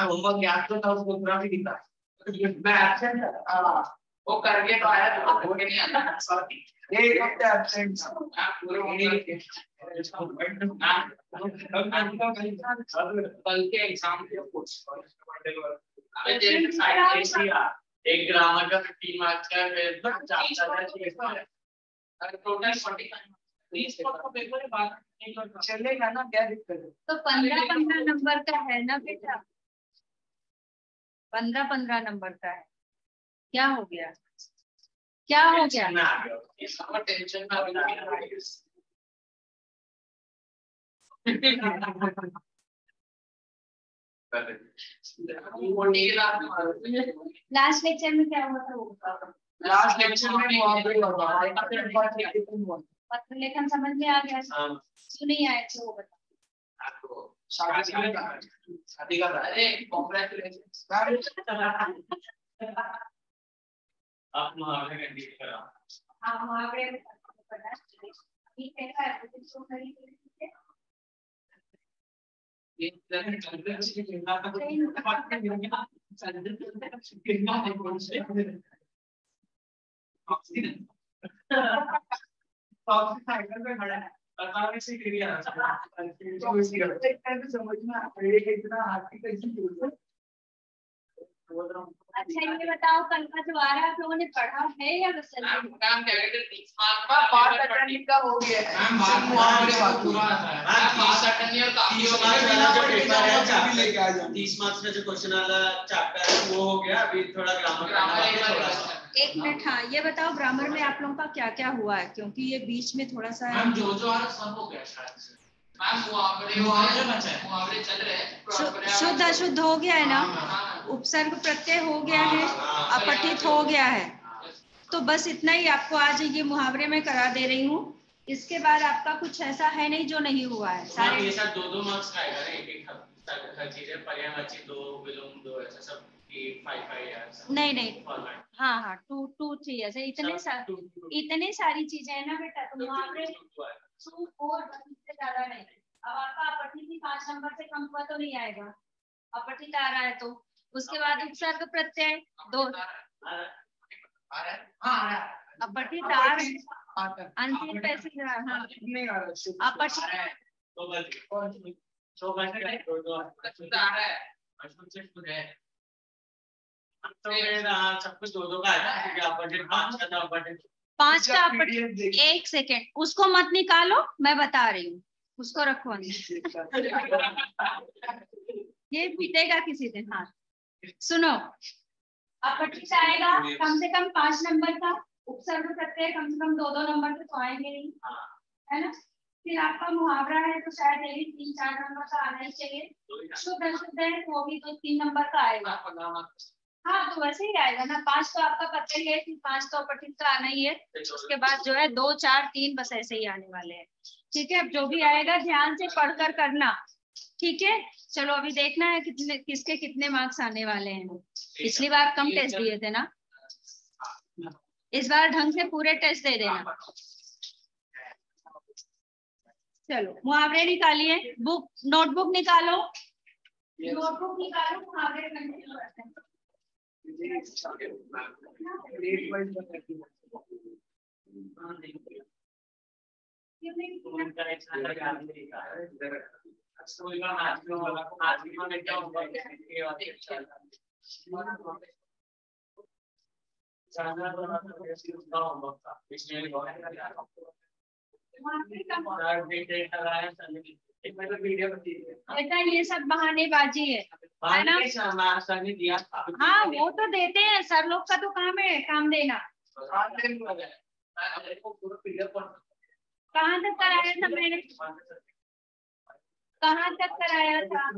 Homework याद तो था उसको पूरा भी दिखा मैं एब्सेंट था वो करके तो आया तो वो नहीं आया सॉरी एक हफ़्ते एब्सेंट था मैं पूरे कल के एग्ज़ाम के कुछ एक ग्रामर का फिफ्टीन मार्क्स का फिर टोटल फोर्टी चलेगा ना क्या दिक्कत है? तो पंद्रह पंद्रह नंबर का है ना बेटा? पंद्रह पंद्रह नंबर का है। क्या हो गया? क्या हो गया? टेंशन लास्ट लेक्चर में क्या हुआ था लास्ट लेक्चर में पत्र लेखन समझ में आ गया? क्यों नहीं आया? थे वो बता। शादी का अरे कॉन्ग्रेचुलेशन आप मुहावरे करा हाँ। मुहावरे में पढ़ा ठीक है का एप्लीकेशन करी थी ये साइकिल पे खड़ा है। अचानक से गिर गया समझ में इतना हाथी कैसे गिर अच्छा ये बताओ कल का जो आ रहा है आप लोगों ने पढ़ा है या बस है? मैम कैरेक्टर 30 मार्क्स का पार्ट अटेंडिंग का हो गया है। मैम बात मुहावरे बात पूरा मैम पार्ट अटेंडिंग और काफ़ी हो मार्क्स वाला जो पेपर है भी लेके आ जाओ 30 मार्क्स का जो क्वेश्चन वाला चैप्टर है वो हो गया अभी थोड़ा ग्रामर है थोड़ा सा। एक मिनट हाँ ये बताओ ग्रामर में आप लोगों का क्या क्या हुआ है? क्योंकि ये बीच में थोड़ा सा मैम जो जो आ रहा सब हो गया शायद मुहावरे मुहावरे मुहावरे चल रहे हैं। शुद्ध अशुद्ध हो गया है ना? उपसर्ग प्रत्यय हो गया है अपठित हो गया है। तो बस इतना ही आपको आज ये मुहावरे में करा दे रही हूँ। इसके बाद आपका कुछ ऐसा है नहीं जो नहीं हुआ है? सारे दो दो मार्क्स का आएगा ना एक एक हर चीज़ें पर्यायवाची दो विलोम दो ऐसा सब। नहीं नहीं। हाँ हाँ टू टू थ्री ऐसे इतने सा, इतने सारी चीज़ें है ना बेटा तो मुहावरे टू फोर इससे ज़्यादा नहीं। अब आपका अपठित पाँच नंबर से कम हुआ तो नहीं आएगा। अपठित आ रहा है तो। उसके बाद उपसर्ग प्रत्यय दो। अपठित आ रहा है अंतिम पैसे हाँ। नहीं आ रहा अपठित तो तो है अशुद्ध से शुद्ध है तो मेरा सब कुछ दो दो का है ना पाँच का था अपडेट पाँच का अपठित एक सेकेंड उसको मत निकालो मैं बता रही हूँ। उसको रखो ये पीटेगा किसी दिन हाँ। सुनो अपठित आएगा कम से कम पाँच नंबर का उपसर्ग प्रत्यय कम से कम दो दो नंबर के तो आएँगे नहीं है ना? फिर आपका मुहावरा है तो शायद यही तीन चार नंबर का आना ही चाहिए। शुद्ध अशुद्ध है तो भी तो तीन नंबर का आएगा। हाँ तो वैसे ही आएगा ना। पाँच तो आपका पता ही है कि पाँच तो अपठित तो आना ही है। उसके बाद जो है दो, चार, तीन, बस ऐसे ही आने वाले हैं। ठीक है, अब जो भी आएगा ध्यान से पढ़कर करना। ठीक है? चलो, अभी देखना है कितने, किसके कितने मार्क्स आने वाले हैं। पिछली बार कम टेस्ट दिए थे ना? इस बार ढंग से पूरे टेस्ट दे देना। चलो, मुहावरे निकालिए। बुक, नोटबुक निकालो। नोटबुक निकालो, मुहावरे कंटिन्यू करते हैं कितने बेटा ये सब बहानेबाजी है है दिया। हाँ वो तो देते हैं सर लोग का तो काम है काम देना। कहाँ तक कराया था मैंने? कहाँ तक कराया था?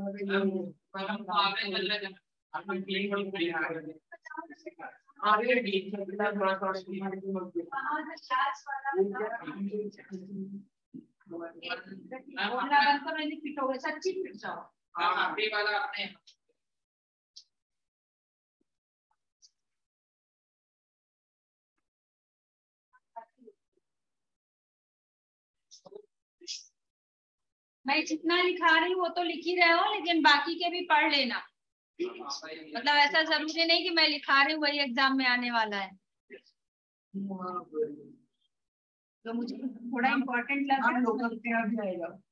कहाँ मैं जितना लिखा रही हूँ, वो तो लिख ही रहे हो, लेकिन बाकी के भी पढ़ लेना। मतलब ऐसा ज़रूरी नहीं कि मैं लिखा रही हूँ, वही एग्ज़ाम में आने वाला है। तो मुझे थोड़ा इम्पोर्टेंट लग रहा है। हैं आएगा।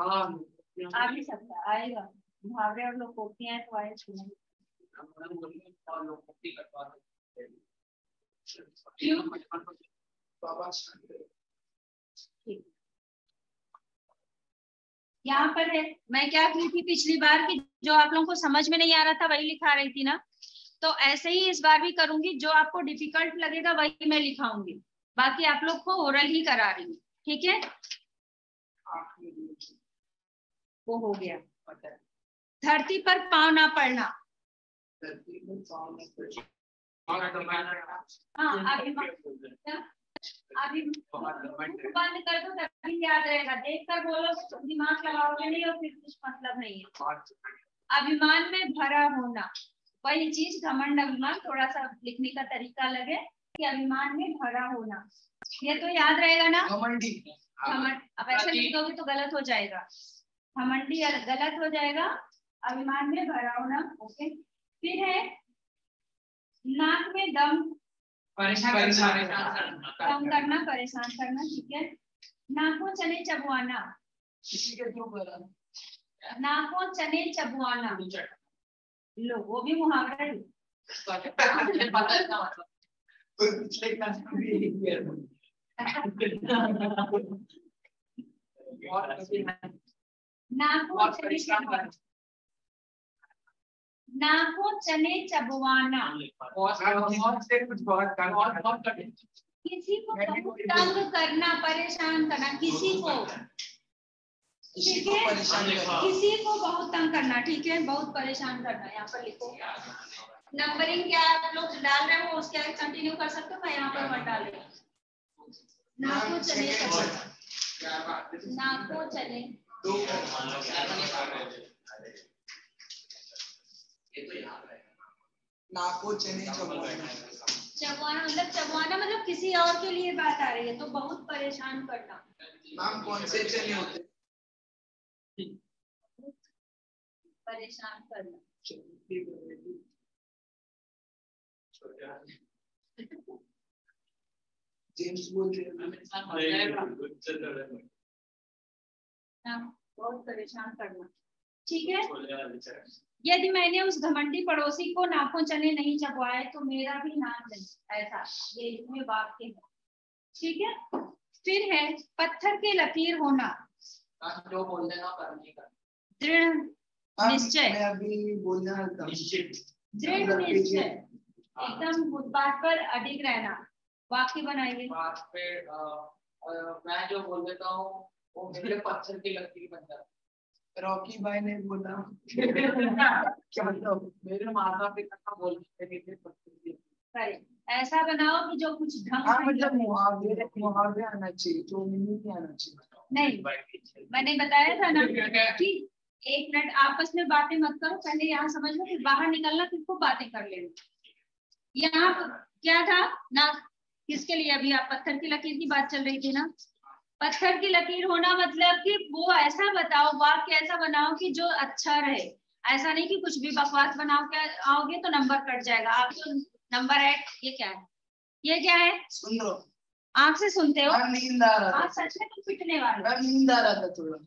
हाँ आ भी सकता आएगा। मुहावरे और लोकोक्तियाँ तो आए सुने यहाँ पर है। मैं क्या की थी? पिछली बार की जो आप लोगों को समझ में नहीं आ रहा था वही लिखा रही थी ना? तो ऐसे ही इस बार भी करूँगी। जो आपको डिफ़िकल्ट लगेगा वही मैं लिखाऊँगी। बाकी आप लोग को ओरल ही करा रही हूँ, ठीक है? वो हो गया। धरती पर पाँव ना पड़ना। हाँ बंद कर दो, तभी याद रहेगा। देख कर बोलो, दिमाग लगाओगे नहीं और फिर कुछ मतलब नहीं है। अभिमान में भरा होना। वही चीज़ घमंड अभिमान, थोड़ा सा लिखने का तरीका लगे। अभिमान में भरा होना ये तो याद रहेगा ना घमंडी अब ऐसे लिख दोगे तो गलत हो जाएगा घमंडी गलत हो जाएगा अभिमान में भरा होना ओके फिर है नाक में दम परेशान दम करना परेशान करना ठीक है नाकों चने चबवाना किसी के थ्रू करा नाकों चने चबवाना लो वो भी मुहावरा नाकों चने चबवाना किसी को तंग करना परेशान करना किसी को ठीक है किसी को बहुत तंग करना, ठीक है? बहुत परेशान करना, यहाँ पर लिखो। नंबरिंग क्या आप लोग डाल रहे हो उसके आगे कंटिन्यू कर सकते हो? मैं यहाँ पर मत डाल। रही हूँ नाको चले। चबवाना नाको चले नाको चने चबवाना मतलब चबवाना मतलब किसी और के लिए बात आ रही है तो बहुत परेशान करना नाम कौन से चने होते परेशान करना। जेम्स बोल रहे हैं हाँ, बहुत परेशान करना। ठीक है? यदि मैंने उस घमंडी पड़ोसी को नाखून चने नहीं चबवाए तो मेरा भी नाम नहीं। ऐसा ये इसमें वाक्य है। ठीक है? फिर है पत्थर के लकीर होना। जो बोल देना करने। का दृढ़ हाँ, निश्चय। अभी बोलने दृढ़ निश्चय। एकदम बात पर अधिक रहना। वाक्य बनाइए पे मैं जो बोल देता हूँ वो मेरे पत्थर की लकीर बन जाता है। रॉकी भाई ने बोला। क्या मतलब? मेरे माता पिता का बोलने के पत्थर की ऐसा बनाओ कि जो कुछ ढंग हाँ मतलब मुहावरे मुहावरे आना चाहिए जो नहीं आना चाहिए। नहीं मैंने बताया था ना कि एक मिनट आपस में बातें मत करो पहले यहाँ समझ लो फिर बाहर निकलना फिर खूब बातें कर लेना यहाँ क्या था? ना किसके लिए अभी आप पत्थर की लकीर की बात चल रही थी ना? पत्थर की लकीर होना मतलब कि वो ऐसा बताओ वाक्य ऐसा बनाओ कि जो अच्छा रहे। ऐसा नहीं कि कुछ भी बकवास बनाओ के आओगे तो नंबर कट जाएगा। आप तो नंबर एट ये क्या है? ये क्या है? सुन लो। आँख से सुनते हो? हाँ, नींद आ रहा था। सच में तुम पिटने वाले हाँ, नींद आ रहा था थोड़ा।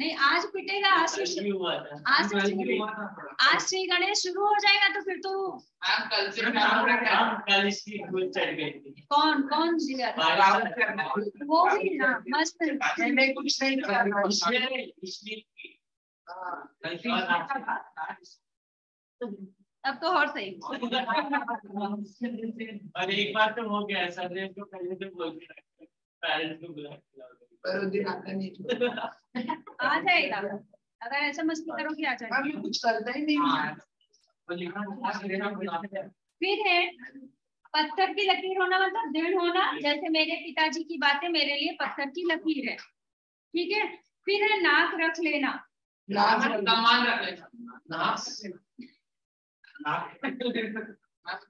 नहीं आज पिटेगा आज से शुरू- आज से शुरू- आज से गणेश शुरू हो जाएगा तो फिर तो कौन कौन वो भी ना मस्त। कुछ नहीं हाँ, तब तो और सही और एक बार तो हो गया सर ने तो पहले तो बोल दिया पेरेंट्स को बुला के। पर दिन आता नहीं आ जाएगा। अगर ऐसा मस्ती करोगे आ जाएगा। कुछ करता ही नहीं फिर है पत्थर की लकीर होना मतलब दृढ़ होना जैसे मेरे पिताजी की बातें मेरे लिए पत्थर की लकीर है। ठीक है? फिर है नाक रख लेना। नाम कमान रख लेना। नाम से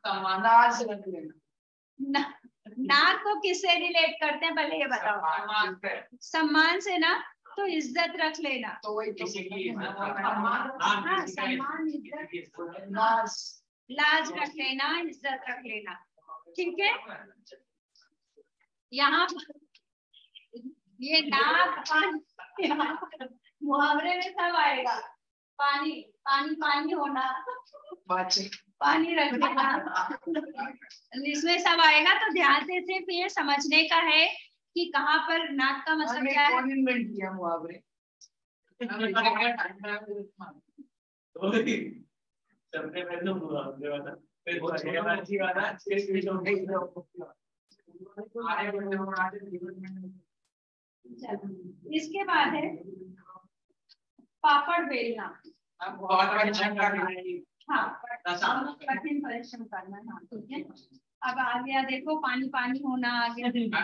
कमान रख लेना। ना नाक को किससे रिलेट करते हैं? पहले ये बताओ। सम्मान से ना तो इज़्ज़त रख लेना। तो वही तो किसी हाँ सम्मान। इज़्ज़त। लाज। रख लेना इज़्ज़त रख लेना। ठीक है? यहाँ ये नाक पानी मुहावरे में सब आएगा। पानी पानी पानी होना। पानी रख देना इसमें सब आएगा तो ध्यान से सिर्फ़ ये समझने का है कि कहाँ पर नाक का मतलब क्या है। कौन इन्वेंट किया मुहावरे वीडियो इसके बाद है पापड़ बेलना। हाँ कठिन परिश्रम करना हाँ ठीक है? अब आ गया देखो पानी पानी होना आ गया लज्जित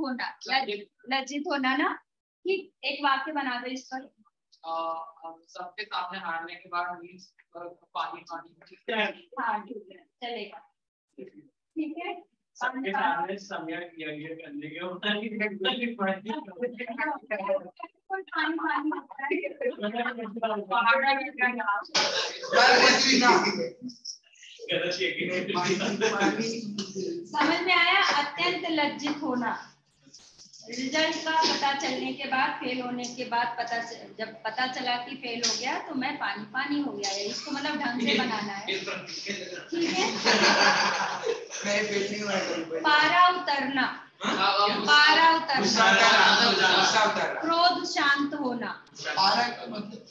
होना लज्जित। होना ना? ठीक एक वाक्य बना दो इस पर। सबके सामने हारने के बाद पानी पानी। हाँ ठीक है चलेगा। ठीक है? सबके सामने समय करने के समझ में आया? अत्यंत लज्जित होना। रिज़ल्ट का पता चलने के बाद फेल होने के बाद पता जब पता चला कि फेल हो गया तो मैं पानी पानी हो गया। है इसको मतलब ढंग से बनाना है। ठीक है? पारा उतरना। पारा उतरना। क्रोध शांत होना। पारा का मतलब?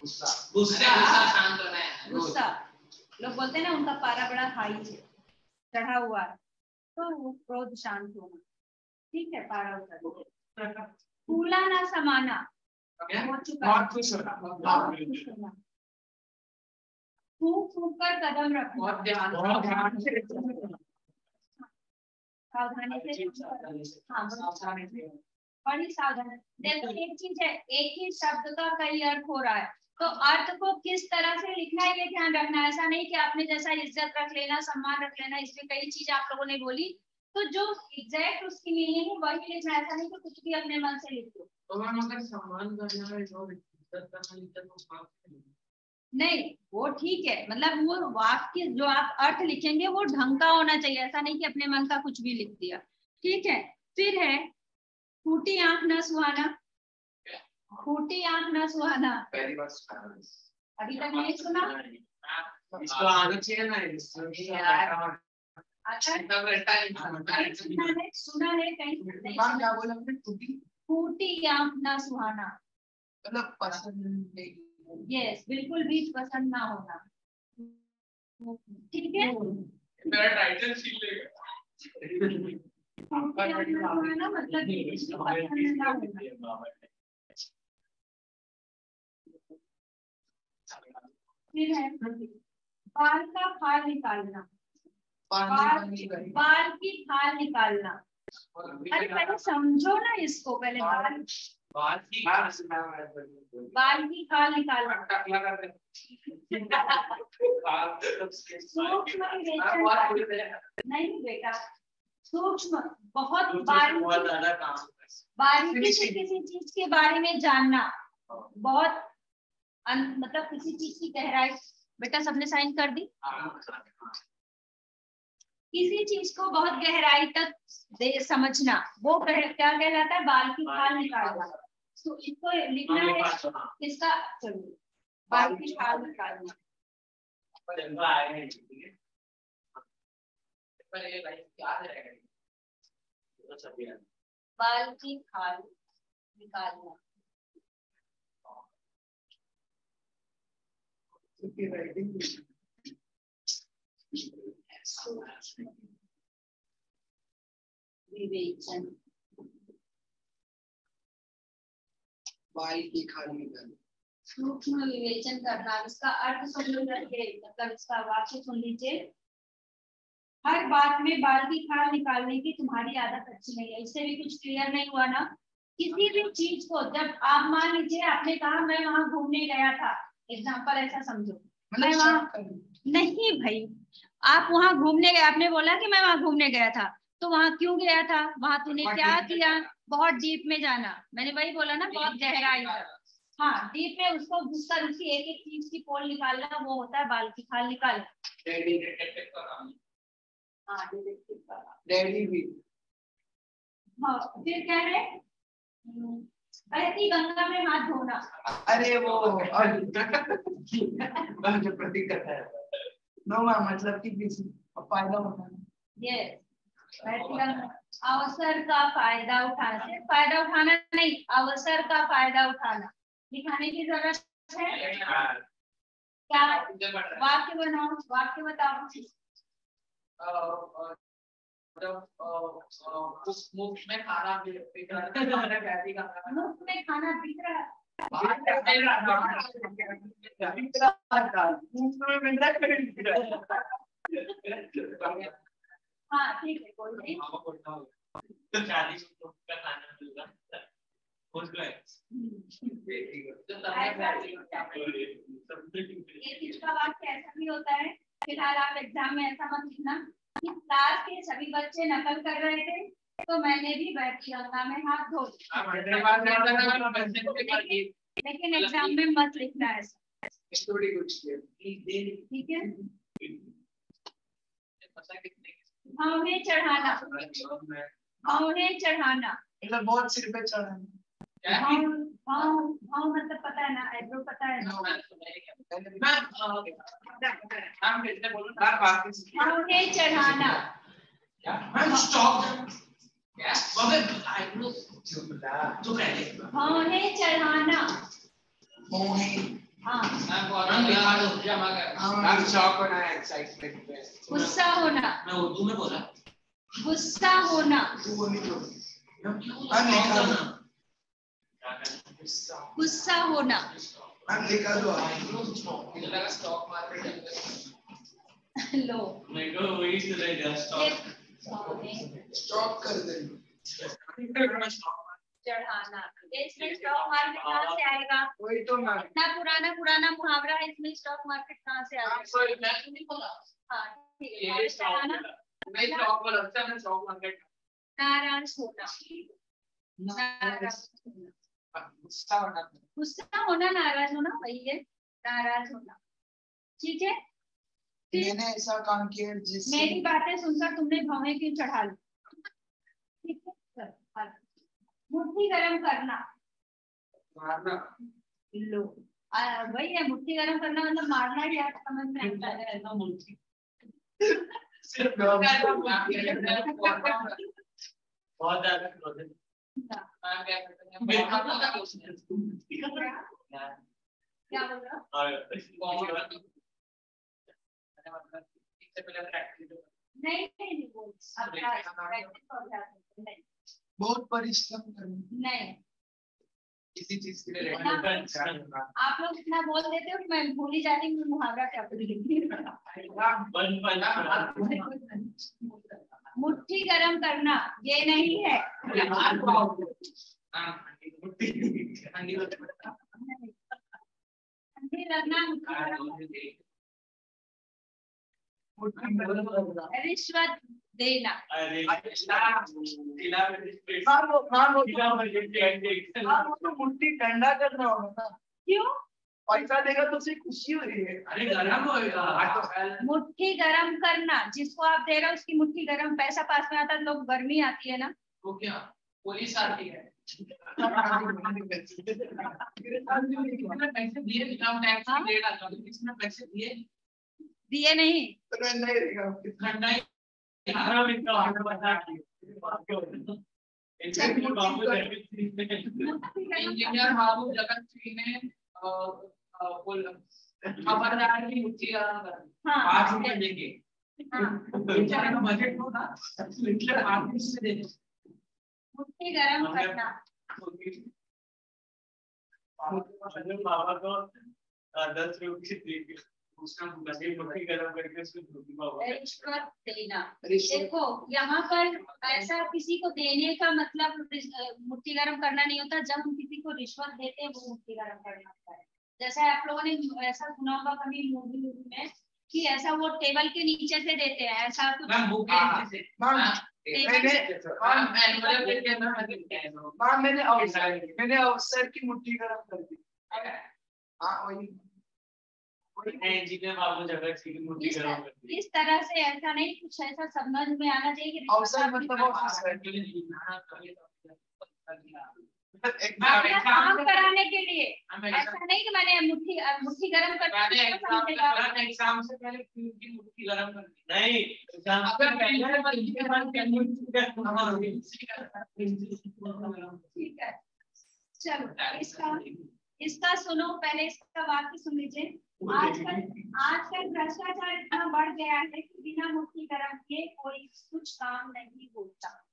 गुस्सा शांत होना है। गुस्सा। लोग बोलते हैं ना उनका पारा बड़ा हाई है। चढ़ा हुआ है। तो वो क्रोध शांत होना। ठीक है पारा उतरना। फूला ना समाना। फूक फूक कर कदम रखना बहुत ध्यान बहुत ध्यान से सावधानी से हाँ बड़ी सावधानी देखो एक चीज़ है एक ही शब्द का कई अर्थ हो रहा है। तो अर्थ को किस तरह से लिखना है ये ध्यान रखना है। ऐसा नहीं कि आपने जैसा इज़्ज़त रख लेना सम्मान रख लेना इसमें कई चीज़ आप लोगों ने बोली। तो जो एग्जैक्ट उसकी मीनिंग है वही लिखना ऐसा नहीं कि कुछ भी अपने मन से लिख दो। तो अगर सम्मान करना है इज़्ज़त करना साफ़ नहीं वो ठीक है मतलब वो वाक्य जो आप अर्थ लिखेंगे वो ढंग का होना चाहिए। ऐसा नहीं कि अपने मन का कुछ भी लिख दिया। ठीक है फिर है फूटी आँख न सुहाना। फूटी आँख न सुहाना। पहली बार सुना है। अभी तक नहीं सुना? इसको आगे चाहिए ना अच्छा। है सुना है सुना है कहीं फूटी आँख न सुहाना। मतलब पसंद नहीं। यस बिल्कुल भी पसंद ना होना ठीक है? मेरा टाइटल छीन लेगा मतलब कि पसंद ना होना फिर है बाल का खाल निकालना। बाल की खाल निकालना। अरे पहले समझो ना इसको पहले बाल। बात की हाँ है बाल की खाल सूक्ष्म हाँ। नहीं बेटा सूक्ष्म बहुत बारीकी बारीकी से किसी चीज़ के बारे में जानना। बहुत मतलब किसी चीज़ की गहराई बेटा सबने साइन कर दी? किसी चीज़ को बहुत गहराई तक समझना। वो कह, क्या कहलाता है? बाल की खाल निकालना। तो इसको लिखना है इसका चलिए बाल की खाल निकालना पर ये भाई क्या रहेगा बाल की खाल निकालना। विवेचन। बाल की खाली निकाली सूक्ष्म विवेचन करना इसका अर्थ सुन लीजिए मतलब इसका वाक्य सुन लीजिए। हर बात में बाल की खाल निकालने की तुम्हारी आदत अच्छी नहीं है। इससे भी कुछ क्लियर नहीं हुआ ना? किसी भी चीज़ को जब आप मान लीजिए आपने कहा मैं वहाँ घूमने गया था। एग्ज़ाम्पल ऐसा समझो। मैं वहाँ नहीं भाई। आप वहाँ घूमने गए आपने बोला कि मैं वहाँ घूमने गया था। तो वहाँ क्यों गया था? वहाँ तूने क्या किया बहुत डीप में जाना। मैंने वही बोला ना बहुत गहराई हाँ डीप में उसको घुसकर उसकी एक एक चीज़ की पोल निकालना वो होता है बाल की खाल निकाल हाँ डैडी भी। हाँ फिर क्या है? बहती गंगा में हाथ धोना। अरे वो और जो प्रतीक करता है। मतलब कि किसी फ़ायदा उठाना यस बहती गंगा अवसर का फ़ायदा उठाना सिर्फ़ फ़ायदा उठाना नहीं, अवसर का फ़ायदा उठाना। दिखाने की ज़रूरत है? क्या वाक्य बनाओ वाक्य बताओ उस मुख में खाना दिख रहा मुफ़्त में खाना दिख रहा है। हाँ ठीक है कोई नहीं। ये इसका वाक्य ऐसा भी होता है? फ़िलहाल आप एग्ज़ाम में ऐसा मत लिखना क्लास के सभी बच्चे नकल कर रहे थे तो मैंने भी बैठी गंगा में हाथ धो लेकिन एग्ज़ाम में मत लिखना ऐसा। ठीक है? भावने चढ़ाना। भावने चढ़ाना। मतलब बहुत सिर पे चढ़ा भाव भाव भाव मतलब पता है ना आईब्रो पता है ना। भावने चढ़ाना। भावने चढ़ाना। हाँ गुस्सा होना। मैं उर्दू में बोला गुस्सा होना। गुस्सा होना। स्टॉक मार्केट लो मैं को वही से स्टॉक स्टॉक कर देंगे चढ़ाना। इसमें स्टॉक मार्केट कहाँ से आएगा? वही तो मैम इतना पुराना पुराना मुहावरा है इसमें स्टॉक मार्केट कहाँ से आएगा? सॉरी मैं तो नहीं बोला। हाँ ठीक है अच्छा मैं स्टॉक मार्केट नाराज़ होना। नाराज़ होना। गुस्सा होना। गुस्सा होना नाराज़ होना वही है नाराज़ होना। ठीक है? मैंने ऐसा काम किया जिससे मेरी बातें सुनकर तुमने भवें क्यों चढ़ा ली ठीक है चलो, आगे। मुट्ठी गरम करना। मारना। लो। आ, वही है मुट्ठी गरम करना मतलब मारना ही आप समझ में आता है। सिर्फ़ बहुत ज़्यादा क्लोज क्या बोल रहा और नहीं नहीं नहीं बोल अब practice हो जाती है। बहुत परिश्रम नहीं। किसी चीज़ के लिए। आप लोग इतना बोल देते हो मैं भूल ही जाती हूँ मुहावरा क्या मुट्ठी गरम करना ये नहीं है। रिश्वत देना अरे मुट्ठी ठंडा करना होगा ना क्यों पैसा देगा तो उसे खुशी हो रही है अरे गरम होएगा मुट्ठी गरम करना जिसको आप दे रहे हो उसकी मुट्ठी गरम पैसा पास में आता है लोग गर्मी आती है ना वो क्या पुलिस आती है पैसे दिए हाँ? है दिए दिए नहीं तो नहीं ठंडा ही इंजीनियर बाबू जगत सिंह ने खबरदार की हाँ। पाँच रुपए देंगे। हाँ। बजट होगा मुट्ठी गरम करना। बाबा को दस रुपये उसका मशीन गरम करके उसको रिश्वत देना। देखो यहाँ पर ऐसा किसी को देने का मतलब मुट्ठी गरम करना नहीं होता। जब हम किसी को रिश्वत देते हैं वो मुट्ठी गरम करना होता है। जैसे आप लोगों ने ऐसा सुना होगा कभी मूवी में कि ऐसा वो टेबल के नीचे से देते हैं ऐसा कुछ हाँ। से मैम टेबल मैंने अवसर मैंने अवसर की मुट्ठी गरम कर दी। इस तरह से ऐसा नहीं कुछ ऐसा समझ में आना चाहिए कि अवसर मतलब अवसर एक अपना काम कराने के लिए। ऐसा नहीं कि मैंने मुट्ठी मुट्ठी गरम कर दी, एग्ज़ाम से पहले की मुट्ठी गरम कर दी? नहीं एग्ज़ाम अगर पहले पहले पर इसके बाद क्या मुट्ठी गरम ठीक है। चलो इसका इसका सुनो पहले इसका वाक्य सुन लीजिए। आजकल आजकल भ्रष्टाचार इतना बढ़ गया है कि बिना के कोई कुछ काम नहीं होता।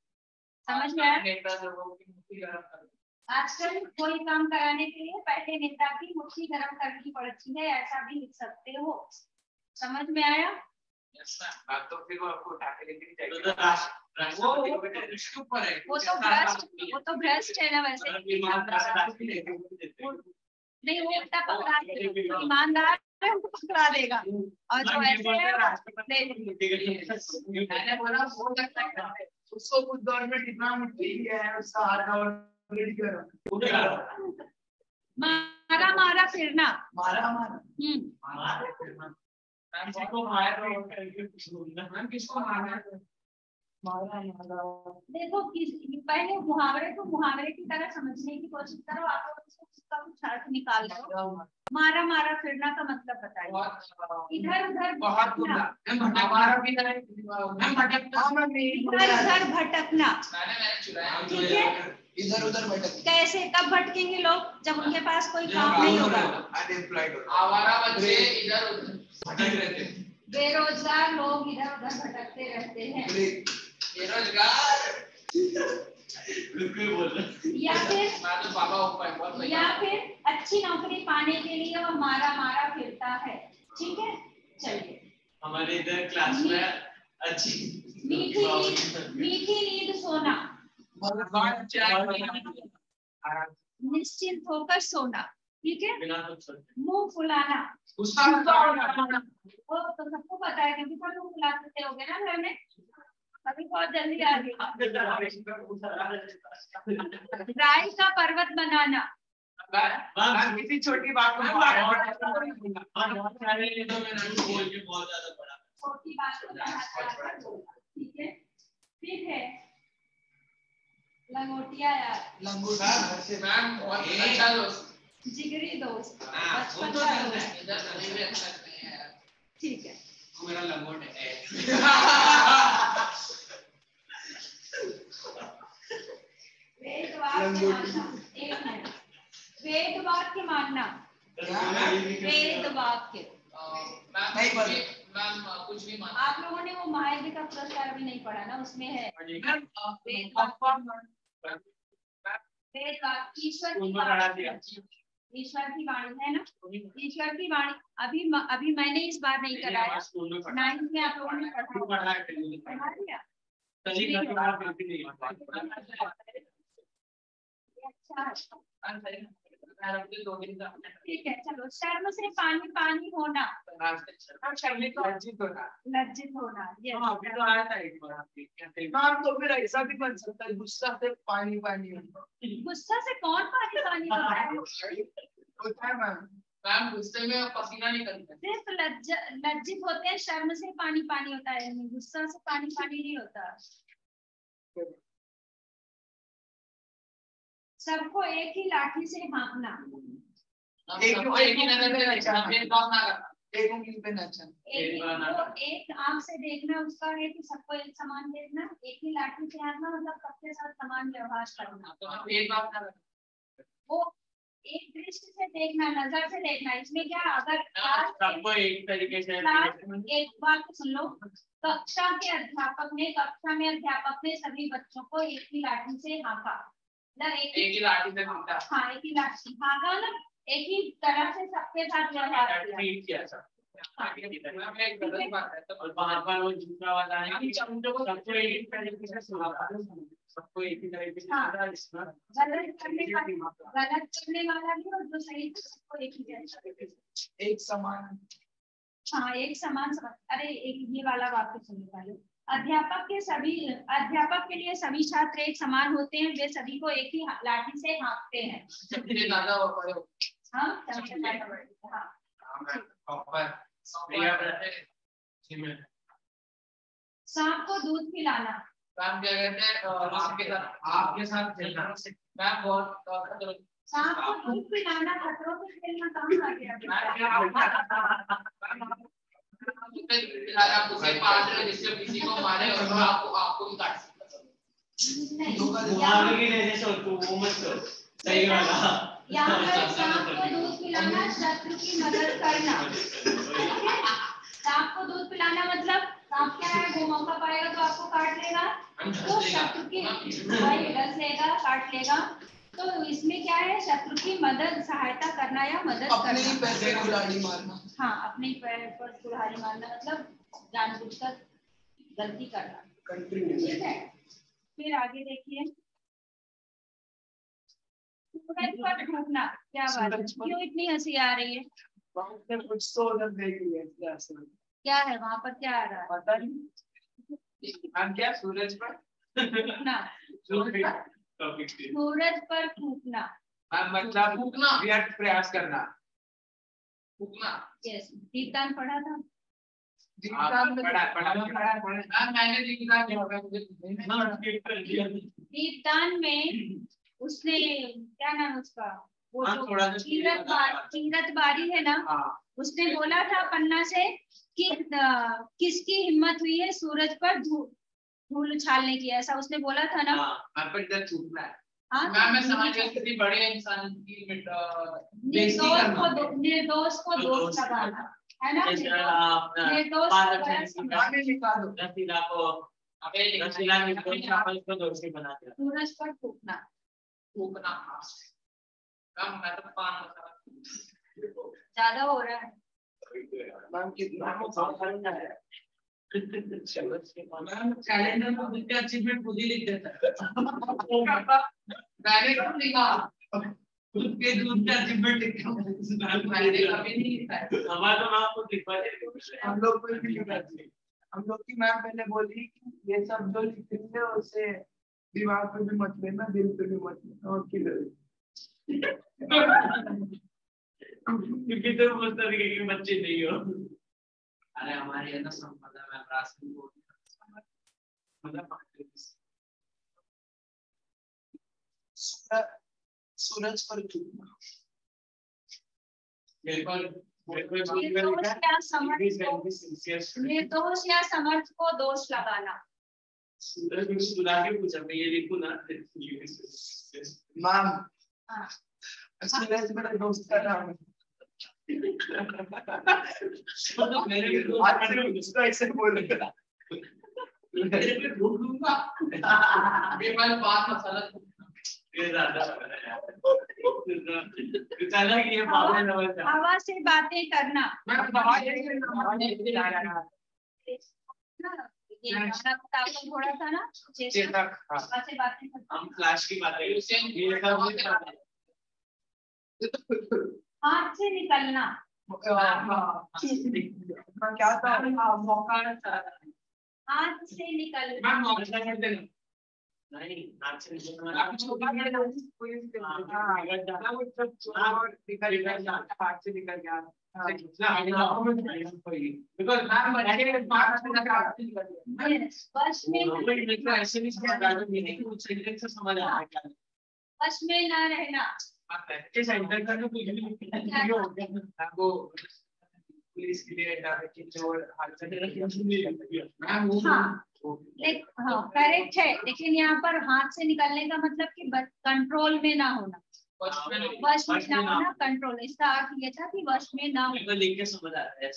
समझ में आया? नेता लोगों की मुट्ठी गरम कर दी आजकल कोई काम कराने के लिए पहले नेता की मुट्ठी गर्म करनी पड़ती है ऐसा भी लिख सकते हो। समझ में आया? बात तो फिर वो आपको तो तो है। वो तो भ्रष्ट वो तो भ्रष्ट है ना वैसे। हैं नहीं वो उल्टा पकड़ा देगा ईमानदार है उनको पकड़ा देगा। और जो ऐसे है बोला हो सकता है। उसको कुछ गवर्नमेंट इतना मुट्ठी दिया है उसका हाथ ऑलरेडी मारा मारा फिरना। मारा मारा। हम्म। किसको मारा मैम किसको मारा मारा मारा देखो किस पहले मुहावरे को मुहावरे की तरह समझने की कोशिश करो आप उसका कुछ अर्थ निकाल लो। मारा मारा। फिरना का मतलब बताइए। इधर उधर भटकना। है हूँ इधर उधर भटकना। ठीक है? इधर उधर भटक कैसे कब भटकेंगे लोग? जब उनके पास कोई काम नहीं होगा। अनएम्प्लॉयड आवारा बच्चे इधर उधर भटक रहते हैं। बेरोजगार लोग इधर उधर भटकते रहते हैं। बेरोजगार बिल्कुल बोल रहे या फिर मैं तो बाबा ऊपर या फिर अच्छी नौकरी पाने के लिए वो मारा मारा फिरता है। ठीक है? चलिए। हमारे इधर क्लास में अच्छी मीठी नींद मीठी नींद सोना। निश्चिंत होकर सोना। ठीक है? बिना कुछ सोचे। मुँह फुलाना। गुस्सा वो तो सबको पता है क्योंकि सब लोग फुलाते होगे ना घर में। अभी बहुत जल्दी आ गई राय का पर्वत बनाना। किसी छोटी बात को बहुत ज़्यादा बड़ा। छोटी बात को ठीक है? फिर है। लंगोटिया यार। लंगूटा मैम बहुत अच्छा दोस्त। जिगरी दोस्त। हाँ, बचपन तो का दोस्त। अच्छा हैं। ठीक है। तू मेरा लंगोट है वेद वाक्य मानना वेद मानना वेद वाक्य मैम कुछ भी मान आप लोगों ने वो महायज्ञ का पुरस्कार भी नहीं पढ़ा ना उसमें है वेद वाक्य ईश्वर की ईश्वर की वाणी है ना? ईश्वर की वाणी। अभी म- अभी मैंने इस बार नहीं कराया। नाइन्थ में आप लोगों ने पढ़ा है? दिया? अच्छा। है ठीक है चलो शर्म से पानी पानी होना। मैम शर्मी तो अर्जित होना। लज्जित होना ये हाँ, अभी तो आया था एक बार आपके कहते तो फिर ऐसा भी बन सकता है गुस्सा से पानी पानी होना। गुस्सा से कौन पानी पानी होता है? मैम मैम गुस्से में पसीना निकलता है। सिर्फ़ लज्ज लज्जित होते हैं शर्म से पानी पानी होता है। गुस्सा से पानी पानी नहीं होता। सबको एक ही लाठी से हाँकना एक एक ही नज़र में नचाना भेदभाव ना करना। एक उंगली पे नचाना एक एक बार एक आँख से देखना उसका है कि सबको एक समान देखना एक ही लाठी से हाँकना मतलब सबके साथ समान व्यवहार करना। तो भेदभाव ना करना। वो एक दृष्टि से देखना नज़र से देखना। इसमें क्या अगर सबको एक तरीके से एक बात सुन लो कक्षा के अध्यापक ने कक्षा में अध्यापक ने सभी बच्चों को एक ही लाठी से हाँका एक ही हाँ एक ही ही तरह से सबके साथ व्यवहार किया। तो वाला सबको एक ही तरीके से सुना सबको एक ही गलत करने वाला वाला भी और जो सही सबको एक ही एक समान। हाँ एक समान समझ अरे एक ये वाला वाक्य सुनने पहले। अध्यापक के सभी अध्यापक के लिए सभी छात्र एक समान होते हैं वे सभी को एक ही लाठी से हाँकते हैं। हो। सांप को दूध पिलाना। मैम क्या कहते हैं आपके साथ आपके साथ खेलना। मैम बहुत सांप को दूध पिलाना खतरों से खेलना कहाँ आ गया आप उसे पाल रहे जिससे किसी को मारे और वो आपको आपको भी काट सकता है तू वो यहाँ पर सांप को दूध पिलाना शत्रु की मदद करना सांप को दूध पिलाना मतलब सांप क्या है? वो मौका पाएगा तो आपको काट लेगा। तो शत्रु की भाई डस लेगा काट लेगा। तो इसमें क्या है? शत्रु की मदद सहायता करना या मदद अपने ही करना। पैसे को गाड़ी मारना। हाँ अपने ही पैर पर कुल्हाड़ी मारना मतलब जानबूझकर गलती करना। ठीक है? फिर आगे देखिए। सूरज पर क्या बात है? सूरज पर- क्यों इतनी हँसी आ रही है? कुछ तो उधर देख लिया क्या क्या है? वहाँ पर क्या आ रहा है? पता नहीं। क्या सूरज पर? टॉपिक सूरज पर थूकना मतलब फूकना व्यर्थ प्रयास करना। फूकना। यस दीपदान पढ़ा था। दीपदान में हाँ दिया दीपदान में उसने क्या नाम उसका? वो हाँ, जो बारी दो। कीरत बारी है ना? हाँ। उसने बोला था पन्ना से कि किसकी हिम्मत हुई है सूरज पर धू- धूल उछालने की ऐसा उसने बोला था ना? हाँ है? हाँ मैं समझ गया किसी बड़े इंसान की निर्दोष को निर्दोष को दोष लगाना है निर्दोष को दोषी बना दिया। सूरज पर थूकना। मैं तो पान ज़्यादा हो रहा है। मैम कितना कैलेंडर में खुद के अचीवमेंट खुद ही लिख देता है। कब लिखा खुद के दूध के अचीवमेंट लिखा कभी नहीं लिखा है हमारा तो नाम तो लिखवा दे। हम लोग को भी लिखा हम लोग की मैम पहले बोली कि ये सब जो लिखेंगे उसे दिमाग पे भी मत लेना दिल पे भी मत लेना और किधर क्योंकि तुम उस तरीके के बच्चे नहीं हो। अरे हमारी है ना संपदा मैम रास्ते को मतलब सूरज सूरज पर झुकना मेरे पर मेरे निर्दोष या समर्थ को सूरज निर्दोष या समर्थ को दोष लगाना। में सुना के पूछा मैं ये लिखूं ना मैम सूरज मेरा दोस्त का नाम है ऐसे बोलेगा मेरे पे ढूंढ लूँगा बेमन बात मसाला हवा से बातें करना। थोड़ा था ना से बातें हम फ्लैश की बात हाथ से निकलना। क्या था मौका हाथ से निकलना। नहीं से निकलना हाथ से निकल गया हाथ से निकल गया Yes, वश में ऐसे नहीं समझ आ रहा कि कुछ सेंटेंस से समझ आ रहा क्या वश में न रहना। हो पुलिस हाँ हाँ करेक्ट है लेकिन यहाँ पर हाथ से निकलने का मतलब कि कंट्रोल में ना होना वश में ना होना कंट्रोल इसका अर्थ ये था कि वश में ना को लिख के समझ आ रहा है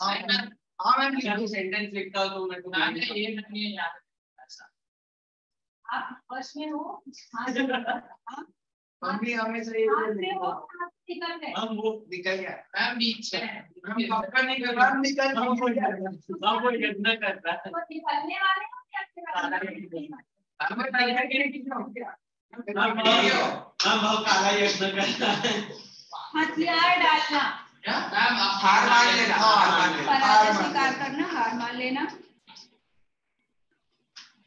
होना हाँ हाँ सेंटेंस लिखता हो तो मेरे को ये आप वश में हो हाथ से हाँ, हमेशा ये हो। हम वो निकल गया। मैम बीच है। मैम पक्का नहीं कर मैम निकल हम वो हम वो यत्न करता है। निकलने वाले हो या काला फिर नहीं निकलना। हमें के लिए हो गया। हम हम बहुत काला यत्न करता है। हथियार डालना। मैम हार मान लेना। हार मान लेना। स्वीकार करना हार मान लेना।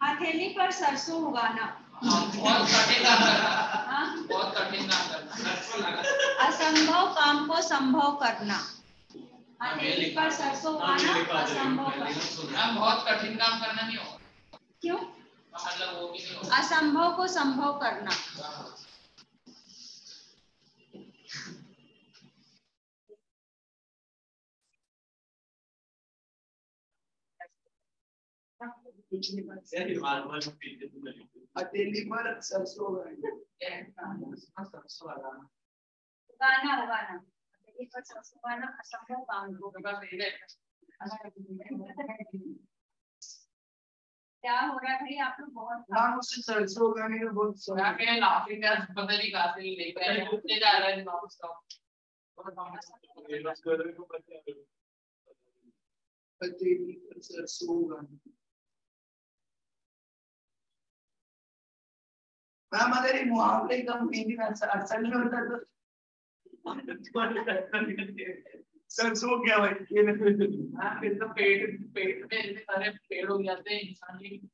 हथेली पर सरसों उगाना। बहुत कठिन काम हाँ? बहुत कठिन काम असंभव काम को संभव करना। हथेली पर सरसों उगाना असंभव करना। बहुत कठिन काम करना नहीं होगा। क्यों? मतलब वो भी नहीं होगा। असंभव को संभव करना। कुछ नहीं बस हथेली पर सरसों उगाएँगे सरसों लगाना उगाना उगाना हथेली पर सरसों उगाना असंभव काम को क्या हो रहा है भाई आप लोग बहुत मैम उससे सरसों उगाने का बहुत है मैं लाफिंग गैस पता नहीं कहाँ से ले गए उठने जा रहा है नॉन स्टॉप हथेली पर सरसों उगाना मैम अगर ये मुहावरे का मीनिंग असल में होता तो सरसों क्या भाई हाँ फिर तो पेट पेट में इतने सारे पेड़ हो जाते हैं इंसान की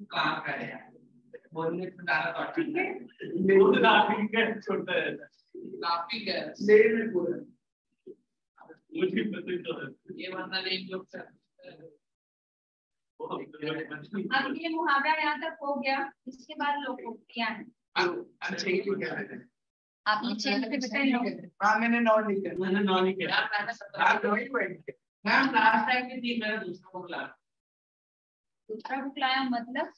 कहाँ करे यार। बोलने से ज़्यादा तो ठीक है। लाफिंग गैस छोड़ता है। काफ़ी गैस ले में पूरा मुझे पता तो है। ये वरना एक लोग से अब ये मुहावरा यहाँ तक हो गया। इसके बाद लोकोक्तियाँ हैं। अच्छा ये आपने छह लिखे बेटे लो हाँ मैंने लिखे मैंने नॉन ही किया। मैम मैंने मैम लास्ट टाइम की थी मेरा दूसरा बुक ला दूसरा बुक लाया मतलब?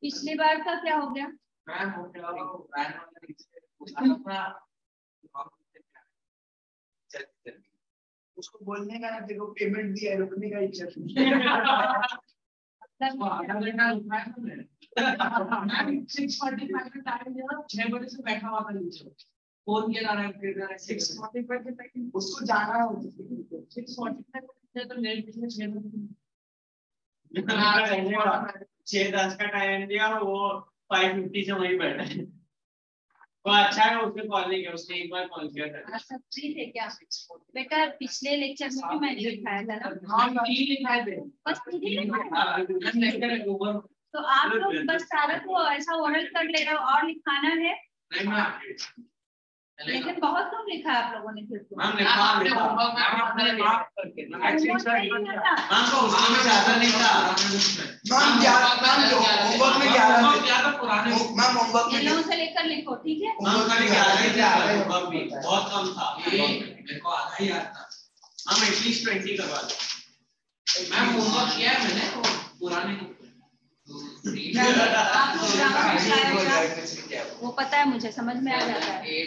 पिछली बार का क्या हो गया? मैम हो गया उसका बोलने का ना देखो पेमेंट दिया रुकने का इच्छा छह बजे से बैठा हुआ था नीचे फ़ोन किया जा रहा है फिर सिक्स फोर्टी फाइव के उसको जाना है सिक्स फोर्टी फाइव तो में छह बजे छह दस का टाइम दिया और वो फाइव फिफ्टी से वहीं बैठा है वो अच्छा है उसने कॉल नहीं किया उसने एक बार कॉल किया था। आज सब फ्री थे क्या? बेटा पिछले लेक्चर में भी मैंने लिखाया था ना। हाँ तीन लिखाए थे बस फ्री लिखाया तो आप लोग बस सारा को ऐसा ओरल कर ले रहे हो और लिखाना है। लेकिन बहुत कम लिखा है आप लोगों ने फिर तो। मैम लिखा लिखा। Homework नहीं करना। मैम को उसमें ज़्यादा नहीं था मैम मैम होमवर्क में ग्यारह थे। ज़्यादा पुराने मैम होमवर्क में लोगों से लेकर लिखो ठीक है? मैम खाली ग्यारह ही ग्यारह ही थे भी। बहुत कम था। मेरे को आधा ही याद था। हम एटलीस्ट ट्वेंटी करवा दो। मैम होमवर्क किया है मैंने? वो पुराने बुक आप लोग ड्रामा बुक लाए क्या? वो पता है मुझे समझ में आ जाता है।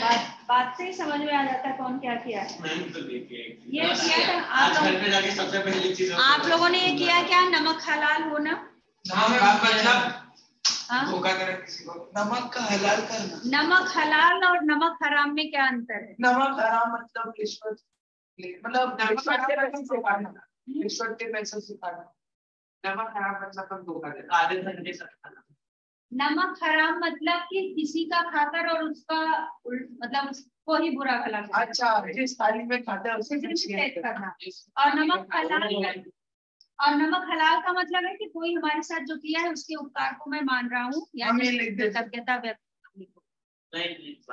बात बात से ही समझ में आ जाता है कौन क्या किया है। मैंने तो देखी है ये किया था आप घर लोग पे जाके सबसे पहली चीज़ आप लोगों ने ये किया क्या? नमक हलाल होना? मतलब हाँ धोखा करे किसी को। नमक का हलाल करना। नमक हलाल और नमक हराम में क्या अंतर है? नमक हराम मतलब रिश्वत मतलब रिश्वत के पैसे से खाना रिश्वत के पैसे से खाना नमक हराम मतलब धोखा देना आधे घंटे तक खाना नमक हराम मतलब कि किसी का खाकर और उसका मतलब उसको ही बुरा भला अच्छा जिस थाली में खाता है उसे करना। और नमक हलाल और नमक हलाल का मतलब है कि कोई हमारे साथ जो किया है उसके उपकार को मैं मान रहा हूँ। कृतज्ञता व्यक्त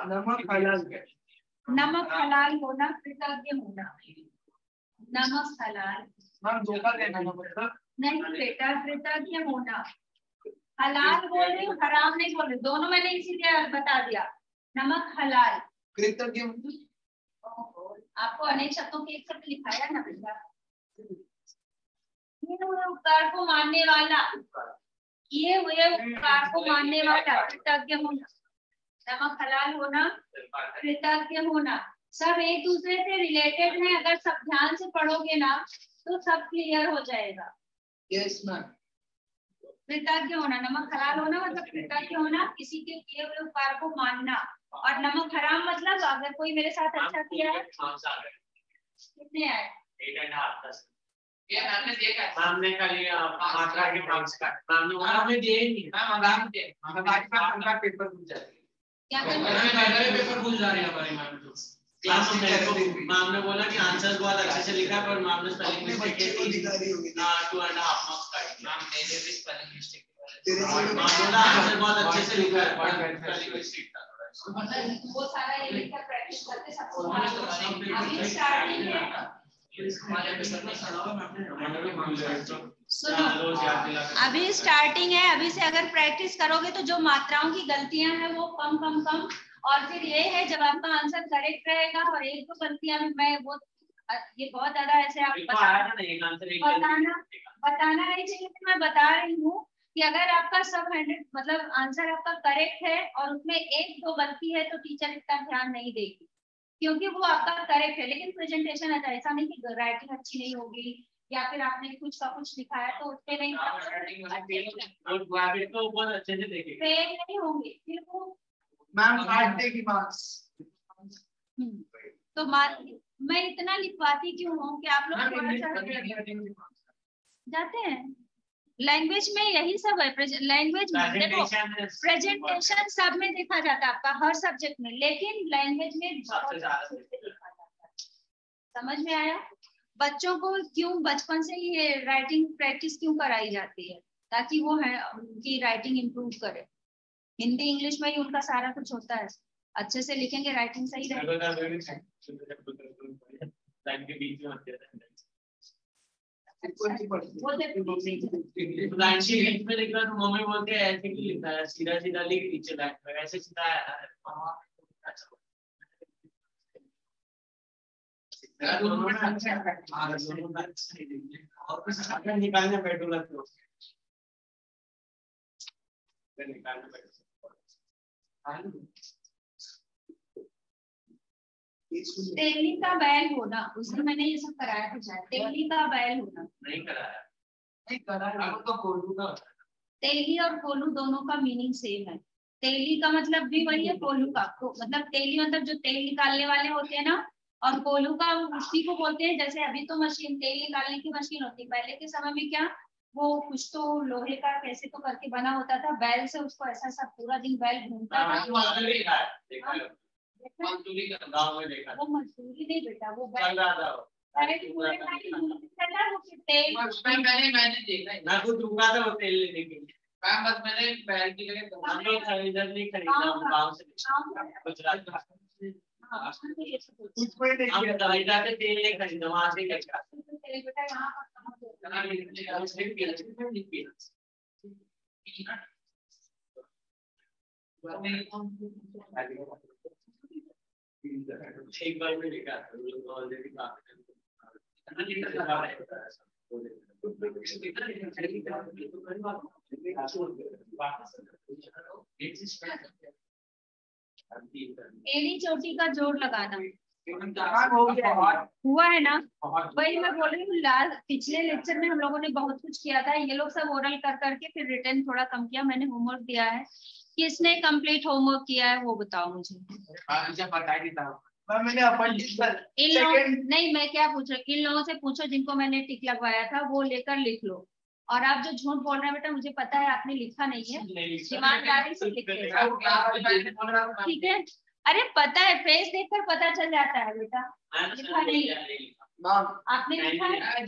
नमक हलाल नमक हलाल होना कृतज्ञ होना। नमक हलाल। देना मतलब नहीं बेटा कृतज्ञ होना हलाल बोल रही हूँ हराम नहीं बोल रही। दोनों मैंने इसीलिए बता दिया। नमक हलाल। कृतज्ञ। आपको अनेक शब्दों के एक शब्द लिखाया ना बेटा? उपकार को मानने वाला। किए हुए उपकार को मानने वाला। कृतज्ञ होना। नमक हलाल होना कृतज्ञ होना। सब एक दूसरे से रिलेटेड है। अगर सब ध्यान से पढ़ोगे ना तो सब क्लियर हो जाएगा। यस मैम कृतज्ञ होना? नमक हलाल होना मतलब कृतज्ञ होना? किसी के किए हुए उपकार को मानना। और नमक हराम मतलब अगर कोई मेरे साथ अच्छा किया है। कितने आए? ये मैंने देखा है। मैम ने कल ये मात्रा के मार्क्स का मैम ने मैम दिए नहीं। मैम से हमारे पास उनका पेपर पूछ जाते क्या हैं? करना पेपर पूछ जा रही है। हमारी मैम तो मैम मेरे को मैम ने बोला कि आंसर बहुत अच्छे से लिखा है पर मैम ने स्पेलिंग मिस्टेक की होगी। हाँ टू एंड हाफ़ मार्क्स काट मैम मेरे भी स्पेलिंग मिस्टेक मैम बोला आंसर बहुत अच्छे से लिखा है पर स्पेलिंग मिस्टेक था थोड़ा वो सारा ये लिखकर प्रैक्टिस करते सबको अभी स्टार्टिंग है। ने तो। सुनो अभी स्टार्टिंग है। अभी से अगर प्रैक्टिस करोगे तो जो मात्राओं की गलतियाँ हैं वो कम कम कम और फिर ये है जब आपका आंसर करेक्ट रहेगा और एक दो गलतियाँ भी मैं वो ये बहुत ज़्यादा ऐसे आप बताना बताना नहीं चाहिए तो मैं बता रही हूँ कि अगर आपका सब हंड्रेड मतलब आंसर आपका करेक्ट है और उसमें एक दो गलती है तो टीचर इतना ध्यान नहीं देगी। क्योंकि वो आपका करेक्ट है लेकिन प्रेजेंटेशन है। ऐसा नहीं कि राइटिंग अच्छी नहीं होगी या फिर आपने कुछ का कुछ लिखा है तो उसपे नहीं तो बहुत अच्छे फेल नहीं होंगे फिर वो मैम देगी मार्क्स हम्म, तो मा- मैं इतना लिखवाती क्यों हूँ कि आप लोग जाते हैं। लैंग्वेज में यही सब है लैंग्वेज में देखो प्रेजेंटेशन सब में देखा जाता है आपका हर सब्जेक्ट में लेकिन लैंग्वेज में समझ में आया? बच्चों को क्यों बचपन से ही ये राइटिंग प्रैक्टिस क्यों कराई जाती है? ताकि वो है उनकी राइटिंग इम्प्रूव करे। हिंदी इंग्लिश में ही उनका सारा कुछ होता है। अच्छे से लिखेंगे राइटिंग सही रहेगी। टाइम के बीच में होते इसको नहीं पढ़ती वो देखो लाइन के बीच में लिख मम्मी बोलते ऐसे क्यों लिखा सीधा सीधा लिख नीचे लाइन पर ऐसे सीधा आया ना दोनों में दोनों में और कुछ अगर बैठूँगा तो फिर निकालने बैठूँगा तेली का बैल होना उसमें मैंने ये सब कराया था शायद। तेली का बैल होना। नहीं कराया। नहीं करा है। तो कोल्डू का तेली और कोलू दोनों का मीनिंग सेम है। तेली का मतलब भी वही है कोलू का। को, मतलब तेली मतलब जो तेल निकालने वाले होते हैं ना और कोलू का उसी को बोलते हैं। जैसे अभी तो मशीन तेल निकालने की मशीन होती है। पहले के समय में क्या वो कुछ तो लोहे का कैसे तो करके बना होता था बैल से उसको ऐसा सब पूरा दिन बैल घूमता हाँ, तो था देखा है देखा है का गाँव में देखा वो मजदूरी नहीं बेटा वो बैल। है मैं खुद रुका था वो तेल लेने के लिए। मैम बस मैंने बैल की जगह हम लोग खरीदा नहीं खरीदा हम गाँव से। गुजरात कुछ कोई नहीं किया खरीदा के तेल नहीं खरीदा वहाँ से लेकर तेरे बेटा यहाँ पर कहाँ पे होता है? एक बार में देखा था, वो लोग ऑलरेडी काफ़ी एड़ी चोटी का जोड़ लगाना। हुआ है ना? वही मैं बोल रही हूँ लास्ट पिछले लेक्चर में हम लोगों ने बहुत कुछ किया था। ये लोग सब ओरल कर करके फिर रिटर्न थोड़ा कम किया मैंने होमवर्क दिया है। किसने कंप्लीट होमवर्क किया है वो बताओ मुझे। मैंने इन लोगों नहीं मैं क्या पूछ? रही इन लोगों से पूछो जिनको मैंने टिक लगवाया था वो लेकर लिख लो। और आप जो झूठ बोल रहे हैं बेटा मुझे पता है आपने लिखा नहीं है। ईमानदारी से लिखे ठीक है? अरे पता है फेस देखकर पता चल जाता है बेटा। लिखा नहीं। आपने लिखा है?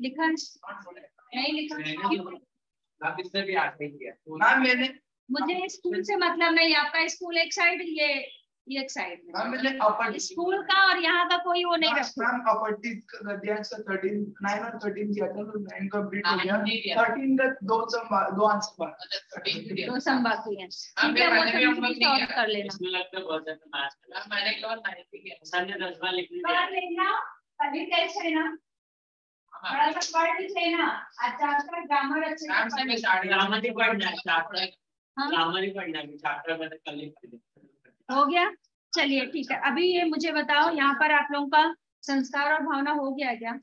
लिखा। नहीं लिखा। क्यों? भी किया। मैम मैंने मुझे स्कूल से मतलब नहीं आपका स्कूल एक साइड ये ये एक साइड में। अपर स्कूल का और यहाँ का कोई वो नहीं मैम अपर्टिक गद्यांश का 13 9 और 13 किया था तो 9 कंप्लीट हो गया। 13 का दो सम दो आंसर बार अच्छा दो सम बाकी है। हाँ, ठीक है वो सब homework भी नहीं solve किया। कर लेना। इसमें लगता है बहुत ज़्यादा मैथ्स मैम मैंने केवल नाइन भी किया। सर ने बार लिख लिया। कर लेना कभी टेस्ट लेना। थोड़ा सा पढ़ लेना। अच्छा आपका ग्रामर अच्छे से से पढ़ स्टार्ट ग्रामर ही पढ़ना है छात्र हाँ? ग्रामर ही पढ़ना है छात्र मैंने कल ही पढ़ लिया। हो गया? चलिए ठीक है। अभी ये मुझे बताओ यहाँ पर आप लोगों का संस्कार और भावना हो गया क्या?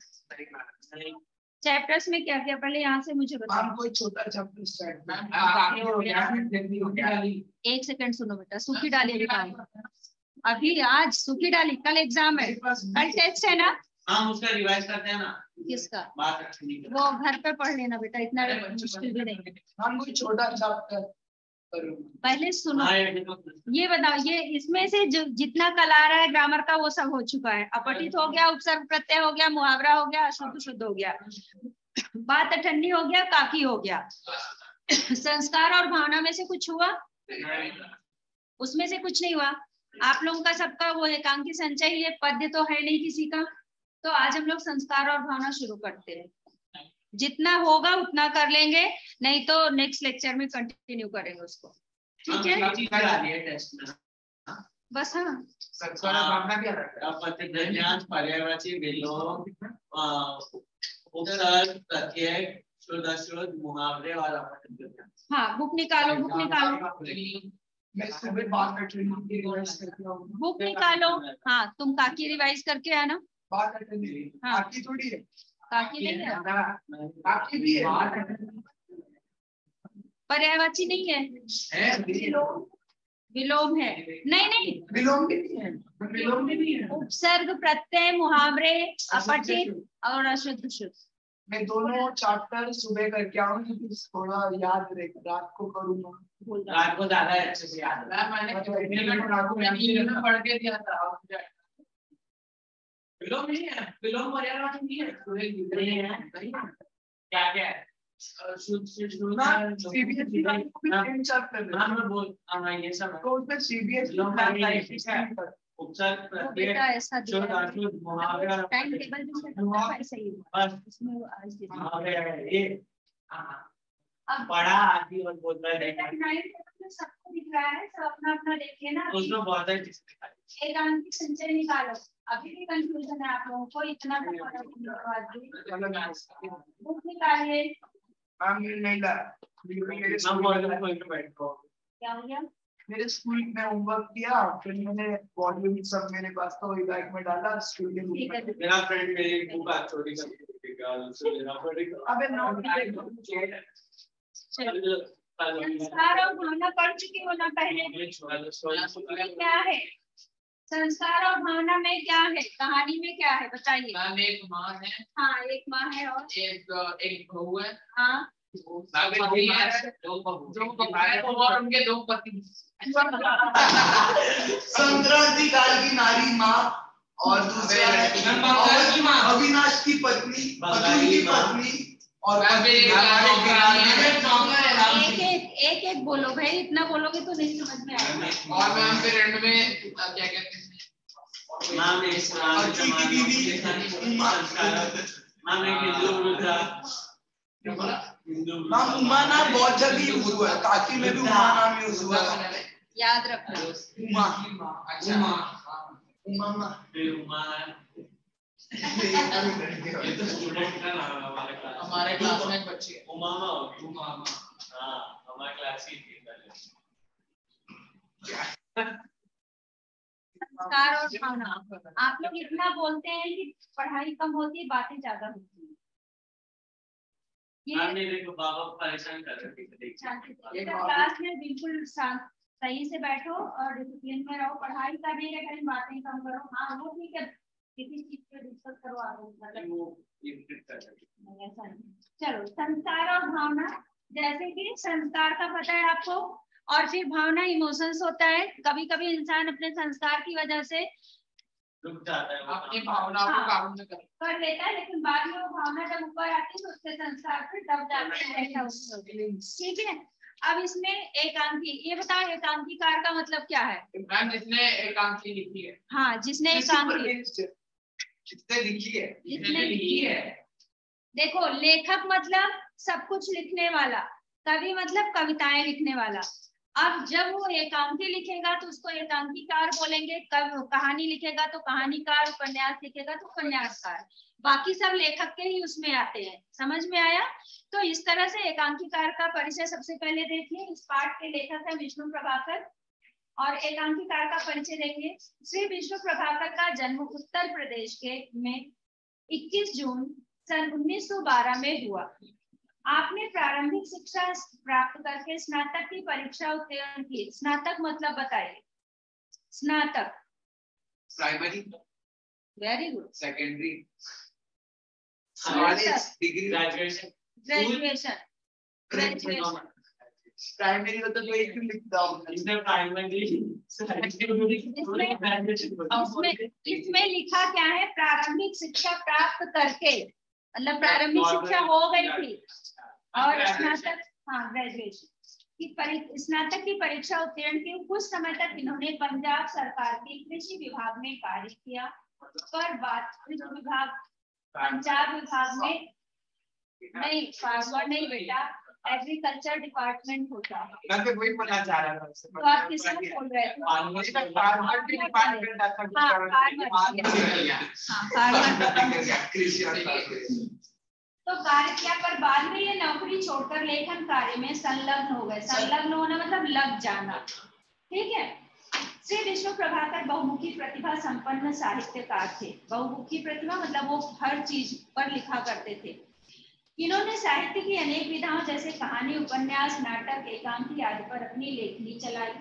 चैप्टर्स में क्या क्या? पहले यहाँ से मुझे बताओ। कोई छोटा चैप्टर स्टार्ट हो हो गया। एक सेकंड सुनो बेटा सूखी डाली निकालो। अभी आज सूखी डाली कल एग्ज़ाम है। कल टेस्ट है ना? हम उसका रिवाइज करते हैं ना। किसका? बात अच्छी नहीं वो घर पे पढ़ लेना बेटा इतना मुश्किल भी नहीं है। मैम कोई छोटा चैप्टर पहले सुनो। ये ये बताओ ये इसमें से जो जितना कल आ रहा है ग्रामर का वो सब हो चुका है। अपठित हो गया उपसर्ग प्रत्यय हो गया मुहावरा हो गया अशुद्ध शुद्ध हो गया। बात ठंडी हो गया काकी हो गया। संस्कार और भावना में से कुछ हुआ? उसमें से कुछ नहीं हुआ। आप लोगों का सबका वो एकांकी संचय ये पद्य तो है नहीं किसी का। तो आज हम लोग संस्कार और भावना शुरू करते हैं। जितना होगा उतना कर लेंगे नहीं तो नेक्स्ट लेक्चर में कंटिन्यू करेंगे उसको। ठीक है? रही है बस हाँ। है। अपत्यज्ञान पर्यायवाची विलोम उपसर्ग प्रत्यय शुद्ध अशुद्ध मुहावरे और हाँ बुक निकालो बुक निकालो। बात हूँ रिवाइज करके आऊँ बुक निकालो। हाँ तुम काकी रिवाइज करके आना। बात करते हाँ। थोड़ी है। काकी नहीं है भी है। पर्यायवाची नहीं है। है विलोम। है। नहीं नहीं। विलोम भी है। विलोम भी नहीं है। उपसर्ग प्रत्यय मुहावरे अपठित और अशुद्ध शुद्ध। मैं दोनों चैप्टर सुबह करके आऊँ क्योंकि थोड़ा याद रहेगा रात को करूँगा। रात को ज़्यादा अच्छे से याद है मैंने पढ़ के दिया था विलोम नहीं है विलोम पर्यावरण नहीं है? नहीं है क्या क्या है। हाँ, है हाँ, मैं बोल हाँ ये सब है। तो नहीं है, है। है। है। और है। ही है, हाँ, है सबको दिख रहा है। अपना अपना देखिए ना उसमें बहुत सारी चीज़ें दिखाई। एक अंक संचय निकालो अभी भी कंफ्यूजन है आप लोगों को इतना। बुक निकालिए मेरे स्कूल में- होमवर्क किया फिर मैंने वॉल्यूम सब मेरे पास था वही बैग में डाला स्कूल के मेरा फ्रेंड मेरी बुक चोरी पड़ेगा अबे संस्कार और भावना पढ़ चुकी हो ना पहले क्या है संस्कार और भावना में क्या है? कहानी में क्या है? बताइए। मैम एक माँ है। हाँ एक माँ है और? एक एक बहू है। हाँ। दो पति दो दो और उनके दो पति संक्रांति काल की नारी माँ और दूसरा है बंगाल की माँ। अविनाश की पत्नी की पत्नी। और एक है एक एक एक एक बोलो भाई इतना बोलोगे तो नहीं समझ में आएगा। और मैम फिर एंड में क्या कहते हैं? मैम के उमा मैम हिंदू नाम उमा नाम बहुत जल्दी यूज़ हुआ है काकी में भी उमा नाम यूज़ हुआ है। याद रखना। उमा। उमा। हाँ। उमा उमा। हमारे क्लास हमारे क्लास में एक बच्ची है। उमामा होती उमामा। हाँ हमारे क्लास की थी पहले। संस्कार और भावना आप लोग इतना बोलते हैं कि पढ़ाई कम होती है बातें ज़्यादा होती है। ये ने देखो बाबा परेशान कर रहे और- क्लास में बिल्कुल शांत सही से बैठो और डिसिप्लिन में रहो। पढ़ाई के टाइम बातें कम करो। हाँ वो ठीक है। मतलब चलो संस्कार और भावना जैसे कि संस्कार का पता है आपको और फिर भावना इमोशंस होता है। कभी कभी इंसान अपने संस्कार की वजह से रुक जाता है अपनी को हाँ। काबू कर कर लेता है लेकिन बाद में वो भावना जब ऊपर आती है तो उसके संस्कार फिर दब जाते हैं है। ठीक है? अब इसमें एकांकी ये बताओ एकांकी कार का मतलब क्या है? मैम जिसने एकांकी लिखी है। हाँ जिसने एकांकी लिखी है? लिखी है? देखो लेखक मतलब सब कुछ लिखने वाला कवि मतलब कविताएँ लिखने वाला। अब जब वो एकांकी लिखेगा तो उसको एकांकीकार बोलेंगे कव कहानी लिखेगा तो कहानीकार उपन्यास लिखेगा तो उपन्यासकार। बाकी सब लेखक के ही उसमें आते हैं। समझ में आया? तो इस तरह से एकांकीकार का परिचय सबसे पहले देखिए इस पाठ के लेखक है विष्णु प्रभाकर और एकांकीकार का परिचय देंगे। श्री विष्णु प्रभाकर का जन्म उत्तर प्रदेश के में 21 जून सन 1912 में हुआ। आपने प्रारंभिक शिक्षा प्राप्त करके स्नातक की परीक्षा उत्तीर्ण की। स्नातक मतलब बताइए। स्नातक। Primary very good secondary degree graduation graduation graduation primary तो मैं एक लिखता हूँ इसने प्राइमरी इसमें इसमें लिखा क्या है? प्रारंभिक शिक्षा प्राप्त करके। मतलब प्रारंभिक शिक्षा हो गई थी। और स्नातक हाँ ग्रेजुएशन की स्नातक की परीक्षा उत्तीर्ण की कुछ समय तक इन्होंने पंजाब सरकार के कृषि विभाग में कार्य किया। पर बात विभाग पंजाब विभाग में नहीं फार्मर नहीं बेटा। एग्रीकल्चर डिपार्टमेंट होता है। मैं तो वही पता चाह रहा था तो आप किसको बोल रहे थे फार्मर के डिपार्टमेंट आता है हाँ, फार्मर। हाँ कृषि और तो कार्य किया पर बाद में ये नौकरी छोड़कर लेखन कार्य में संलग्न हो गए। संलग्न होना मतलब लग जाना। ठीक है? श्री विष्णु प्रभाकर बहुमुखी प्रतिभा संपन्न साहित्यकार थे। बहुमुखी प्रतिभा मतलब वो हर चीज़ पर लिखा करते थे। इन्होंने साहित्य की अनेक विधाओं जैसे कहानी उपन्यास नाटक एकांकी आदि पर अपनी लेखनी चलाई।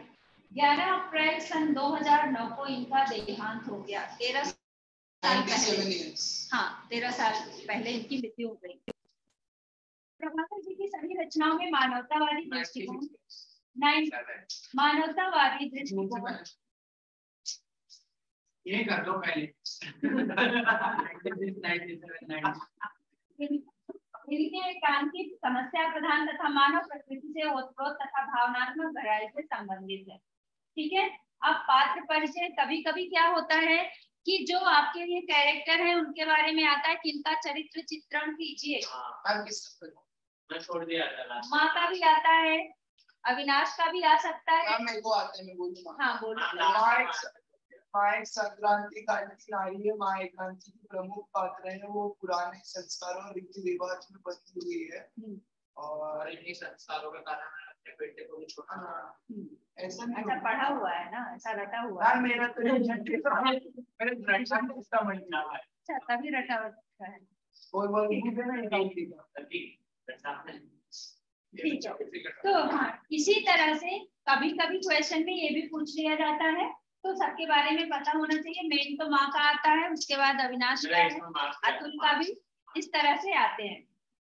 11 अप्रैल सन 2009 को इनका देहांत हो गया। तेरह साल पहले। हाँ तेरह साल पहले इनकी मृत्यु हो गई। प्रभाकर जी की सभी रचनाओं में मानवतावादी दृष्टिकोण। मानवतावादी दृष्टिकोण। ये कर दो पहले। इनके एकांकी समस्या प्रधान तथा मानव प्रकृति से ओतप्रोत तथा भावनात्मक गहराई से संबंधित है। ठीक है? अब पात्र परिचय कभी कभी क्या होता है कि जो आपके लिए कैरेक्टर है उनके बारे में आता है कि इनका चरित्र चित्रण कीजिए। किस मैं छोड़ दिया था last माँ का भी आता है अविनाश का भी आ सकता है। हाँ हाँ बोलो माँ एक माँ एक संक्रांति काल की नारी है माँ एकांकी की प्रमुख पात्र है। वो पुराने संस्कारों और रीति रिवाज में बंधी हुई है। हम्म, और इन्हीं संस्कारों के कारण अपने बेटे को भी छोड़ा हाँ, हम्म। ऐसा नहीं अच्छा पढ़ा हुआ है ना? ऐसा रटा हुआ यार है। मेरा तो मेरे दृष्टांत इसका मन ना है। अच्छा तभी रटा हुआ है। और वो मुझे ना एकांकी का तभी सामने ठीक। है। तो हाँ इसी तरह से कभी कभी क्वेश्चन में ये भी पूछ लिया जाता है। तो सबके बारे में पता होना चाहिए। मेन तो माँ का आता है उसके बाद अविनाश का है है। अतुल का भी इस तरह से आते हैं।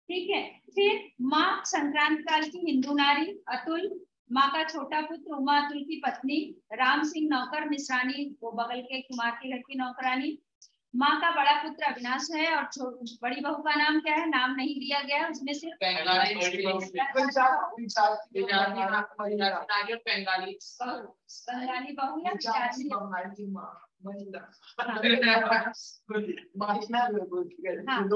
ठीक है? फिर माँ संक्रांत काल की हिंदू नारी अतुल माँ का छोटा पुत्र उमा अतुल की पत्नी राम सिंह नौकर मिश्रानी वो बगल के कुमार के घर की नौकरानी माँ का बड़ा पुत्र अविनाश है और बड़ी बहू का नाम क्या है? नाम नहीं दिया गया उसमें सिर्फ़ बंगाली बहू या हाँ,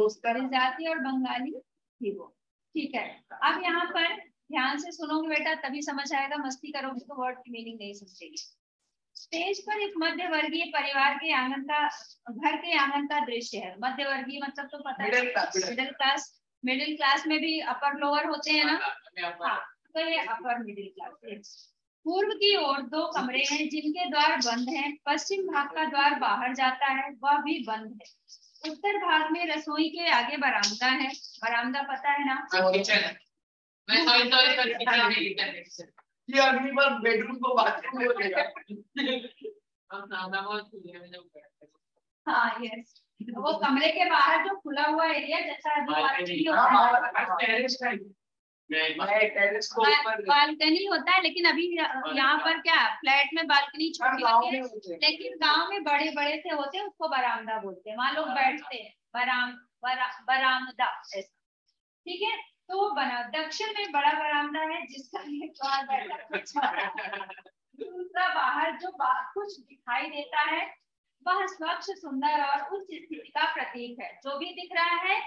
जाति और बंगाली थी वो। ठीक है अब यहाँ पर ध्यान से सुनोगे बेटा तभी समझ आएगा मस्ती करोगे तो वर्ड की मीनिंग नहीं समझेगी। स्टेज पर एक मध्य वर्गीय परिवार के आँगन का घर के आँगन का दृश्य है। मध्य वर्गीय मतलब तो पता है middle class middle class middle class में भी अपर लोअर होते हैं ना? हाँ तो ये अपर मिडिल क्लास पूर्व की ओर दो कमरे हैं जिनके द्वार बंद हैं पश्चिम भाग का द्वार बाहर जाता है वह भी बंद है। उत्तर भाग में रसोई के आगे बरामदा है। बरामदा पता है ना? किचन ये अगली बार बेडरूम को बाथरूम हो जाएगा हम खुले में हाँ यस वो कमरे के बाहर जो खुला हुआ एरिया जैसा हाँ, है। हाँ, टेरेस का ही। मैं मैं टेरेस को बालकनी होता है लेकिन अभी यहाँ पर क्या फ्लैट में बालकनी हाँ, छोटी होती है लेकिन गाँव में बड़े बड़े से होते हैं उसको बरामदा बोलते हैं। वहाँ लोग बैठते हैं बराम बरा, बरामदा ऐसा। ठीक है? तो वो बना दक्षिण में बड़ा बरामदा है जिसका द्वार बैठा कुछ दूसरा बाहर जो बा, कुछ दिखाई देता है वह स्वच्छ सुंदर और उच्च स्थिति का प्रतीक है। जो भी दिख रहा है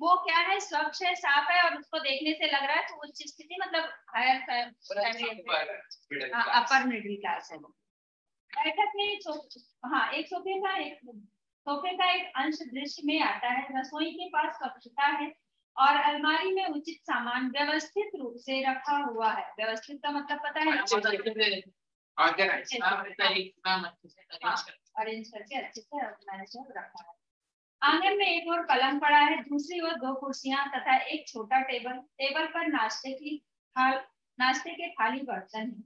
वो क्या है? स्वच्छ है साफ़ है और उसको देखने से लग रहा है तो उच्च स्थिति मतलब हायर अपर मिडिल क्लास है वो। बैठक में हाँ एक सोफे का एक सोफे का एक अंश दृश्य में आता है। रसोई के पास स्वच्छता है। और अलमारी में उचित सामान व्यवस्थित रूप से रखा हुआ है। व्यवस्थित का मतलब पता है? ना? Organize. अरेंज करके। अच्छे से रखा है। आँगन में एक और पलंग पड़ा है दूसरी ओर दो कुर्सियाँ तथा एक छोटा टेबल। टेबल पर नाश्ते की थाल नाश्ते के थाली बर्तन है।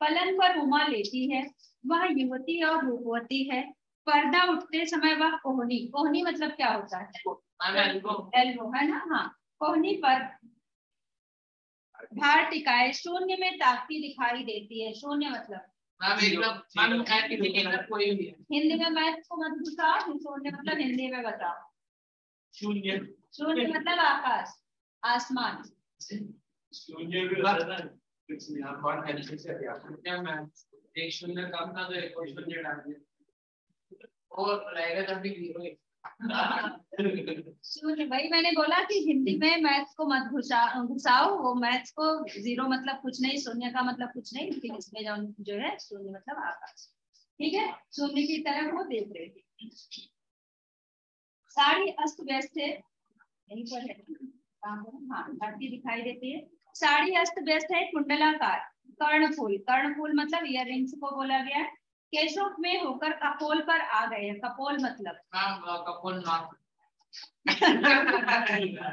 पलंग पर उमा लेती है। वह युवती और रूपवती है। पर्दा उठते समय वह कोहनी कोहनी मतलब क्या होता है? एल्बो है ना? हाँ कोहनी पर भार टिकाए शून्य में ताकती दिखाई देती है। शून्य मतलब। मैम एकदम मैम मैं किसी के अंदर कोई भी है। हिंदी में मैथ को मत बताओ शून्य मतलब हिंदी में बताओ। शून्य। शून्य मतलब आकाश आसमान। शून्य भी होता है ना कुछ नहीं आप कौन तरीके से अभी आप। क्या मैम एक शून्य कम था तो एक और शून्य डाल दिया। और रहेगा तब भी ज़ीरो वही मैंने बोला कि हिंदी में मैथ्स को मत घुसा, घुसाओ, वो मैथ्स को ज़ीरो मतलब कुछ नहीं, शून्य का मतलब कुछ नहीं, लेकिन इसमें जो जो है शून्य मतलब आकाश। ठीक है? शून्य की तरफ़ वो देख रहे थे। साड़ी अस्त व्यस्त है। यहीं पर है। हाँ। धरती दिखाई देती है। साड़ी अस्त व्यस्त है कुंडलाकार, कर्णफूल। कर्णफूल मतलब इयर को बोला गया है। केशव में होकर कपोल पर आ गए कपोल मतलब? मैम कपूर नाम।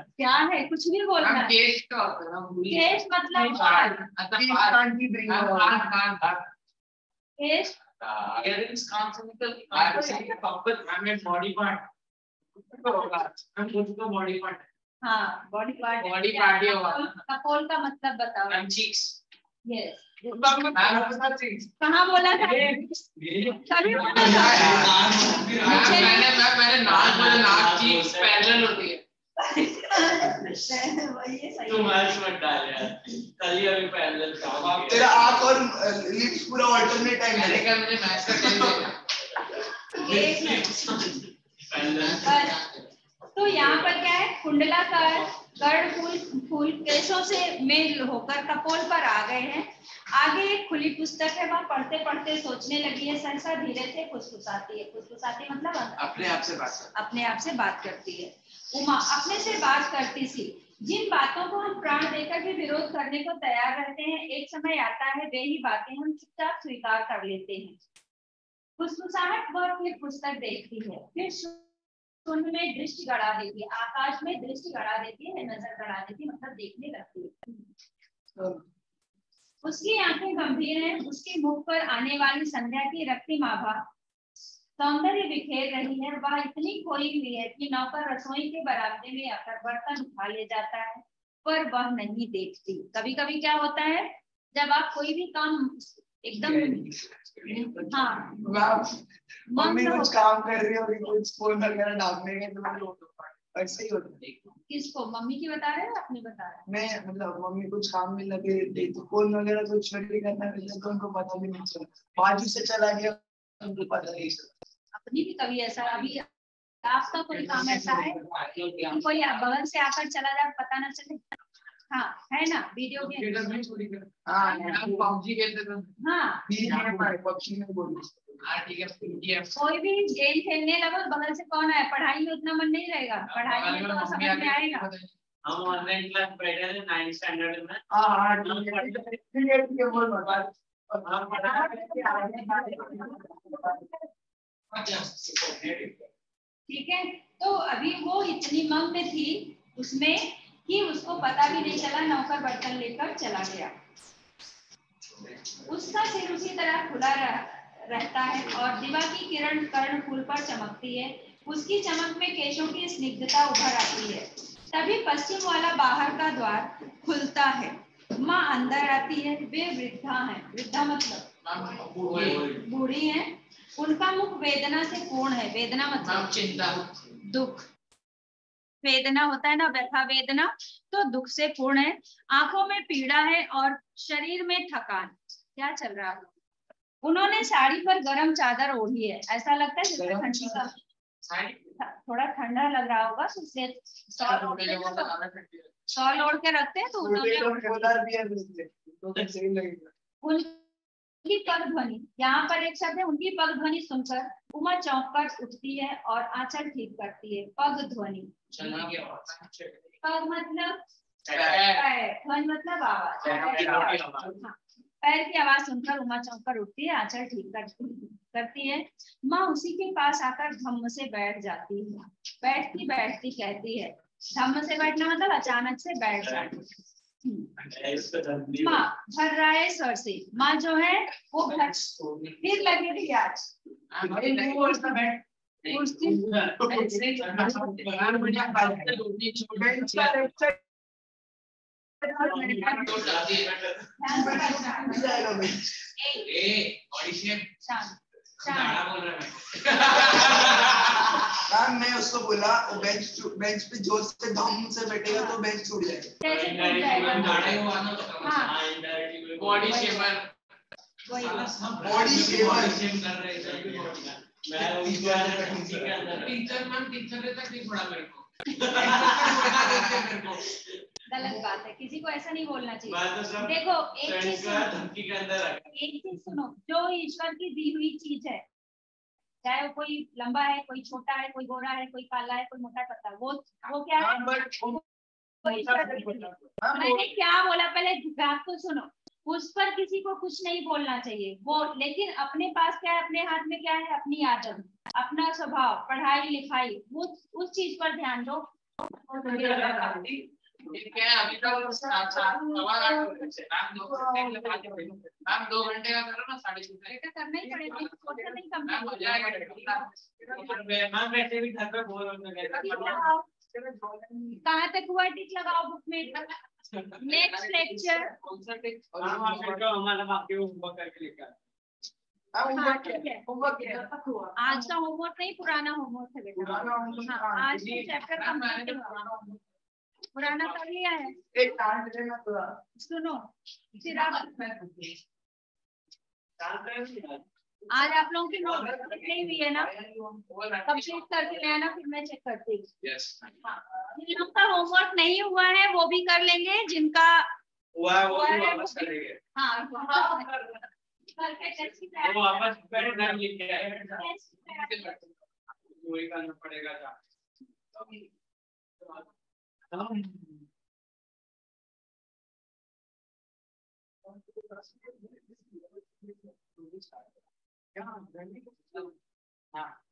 क्या है? कुछ भी बोलना मैम है। केश का है। केश मतलब केश कपल बॉडी पार्ट होगा कुछ तो बॉडी पार्ट हाँ बॉडी पार्ट Body part ही होगा। कपोल का मतलब बताओ। चीक्स यस कहाँ बोला था? कभी बोला था। मैंने मैंने नाक बोला नाक चीक्स पैरेलल होती है। वही सही तुम। हर्ष मत डाल यार। कल अभी पैरेलल काम तेरा आँख और लिप्स पूरा ऑल्टरनेट टाइम मैंने कहा मुझे का। तो यहाँ पर क्या है? कुंडलाकार। कर्ण फूल फूल केशों से मेल होकर कपोल पर आ गए हैं। आगे एक खुली पुस्तक है वह पढ़ते पढ़ते सोचने लगी है सहसा धीरे से फुसफुसाती है। फुसफुसाती मतलब अपने आप से बात अपने आप से बात करती है। उमा अपने से बात करती थी। जिन बातों को हम प्राण देकर भी विरोध करने को तैयार रहते हैं एक समय आता है वे ही बातें हम चुपचाप स्वीकार कर लेते हैं। फुसफुसाहट वह फिर पुस्तक देखती है। फिर शून्य में दृष्टि गड़ा देती है आकाश में दृष्टि गड़ा देती है नज़र गड़ा देती है मतलब देखने लगती है। उसकी आँखें गंभीर हैं, उसके मुख पर आने वाली संध्या की रक्तिम आभा सौंदर्य बिखेर रही है, वह इतनी खोई हुई है कि नौकर रसोई के बरामदे में आकर बर्तन उठा ले जाता है, पर वह नहीं देखती। कभी कभी क्या होता है, जब आप कोई भी काम एकदम हाँ। मम्मी कुछ काम कर रही होगी कुछ फ़ोन वगैरह डालने के तो मैं ऐसा ही होता है। किसको? मम्मी की बता रहे हो अपने बता रहे हो? मैं मतलब मम्मी कुछ काम में लगे तो फ़ोन वगैरह कुछ छोटी करना रहता तो उनको पता भी नहीं चला। बाजू से चला गया उनको पता नहीं चला। अपनी भी कभी ऐसा अभी आपका कोई काम ऐसा है कोई बगल से आकर चला जाए पता ना चले? हाँ है ना? वीडियो गेम कर हाँ हाँ हाँ। है कोई भी गेम खेलने लगो बगल से कौन है पढ़ाई में उतना मन नहीं रहेगा। पढ़ाई में तो समझ में आएगा। हम ऑनलाइन क्लास बैठे थे नाइन स्टैंडर्ड में। हाँ हाँ ठीक है ठीक है ठीक है बोल मत हम ठीक है तो अभी वो इतनी मम में थी उसमें कि उसको पता भी नहीं चला नौकर बर्तन लेकर चला गया। उसका सिर उसी तरह खुला रह, रहता है और दिवा की किरण कर्ण फूल पर चमकती है। उसकी चमक में केशों की स्निग्धता उभर आती है। तभी पश्चिम वाला बाहर का द्वार खुलता है। माँ अंदर आती है। वे वृद्धा हैं। वृद्धा मतलब? बूढ़ी हैं। उनका मुख वेदना से पूर्ण है। वेदना मतलब चिंता दुख। वेदना होता है ना व्यथा वेदना तो दुख से पूर्ण है। आँखों में पीड़ा है और शरीर में थकान। क्या चल रहा है? उन्होंने साड़ी पर गरम चादर ओढ़ी है। ऐसा लगता है जैसे ठंडी का थोड़ा ठंडा लग रहा होगा तो इसलिए शॉल ओढ़ के शॉल ओढ़ के रखते हैं तो उन्होंने उनकी पग ध्वनि यहाँ पर एक शब्द है उनकी पग ध्वनि सुनकर उमा चौंक कर उठती है और आंचल ठीक करती है। पग ध्वनि। पग मतलब ध्वनि मतलब आवाज़। पैर की हाँ, आवाज़। आवाज़ सुनकर उमा चौंक कर उठती है आंचल ठीक करती करती है। माँ उसी के पास आकर धम्म से बैठ जाती है। बैठती बैठती कहती है। धम्म से बैठना मतलब अचानक से बैठ जाना। माँ भर्राए स्वर से। माँ जो है वो भर फिर लगी थी आज। भाई मैम मैं उसको बोला वो बेंच बेंच पे ज़ोर से धम से बैठेगा तो बेंच छूट जाएगा। बॉडी शेमर बॉडी शेमर कर रहे थे मैं टीचर मैम टीचर ने तक नहीं पढ़ा मेरे को। गलत बात है। किसी को ऐसा नहीं बोलना चाहिए। तो देखो एक चीज़ सुनो। धमकी के अंदर रखा एक चीज़ सुनो जो ईश्वर की दी हुई चीज़ है चाहे वो कोई लंबा है कोई छोटा है कोई गोरा है कोई काला है कोई मोटा पत्ता है, वो वो क्या है? मैंने क्या बोला पहले बात तो सुनो। उस पर किसी को कुछ नहीं बोलना चाहिए। वो लेकिन अपने पास क्या है अपने हाथ में क्या है? अपनी आदत अपना स्वभाव पढ़ाई लिखाई वो उस चीज़ पर ध्यान दो। है अभी तक सवा आठ मैम दो घंटे के का करो ना साढ़े छह तो करना ही पड़ेगा मैम हो वैसे भी घर पे बोर कहाँ तक हुआ टिक लगाओ बुक में? नेक्स्ट लेक्चर तो हाँ। क्या आज का होमवर्क नहीं पुराना होमवर्क है बेटा। पुराना homework, हाँ आज के चैप्टर कंप्लीट तो पुराना कर लिया है? एक सुनो हैं आज आप लोगों की नोट नहीं हुई है ना? कंप्लीट करके ले आना फिर मैं चेक करती हूँ। यस हाँ जिन लोगों का होमवर्क नहीं हुआ है वो भी कर लेंगे जिनका हुआ है वो भी वापस करेंगे। हाँ करके टेस्ट की वो वापस वही करना पड़ेगा जा हाँ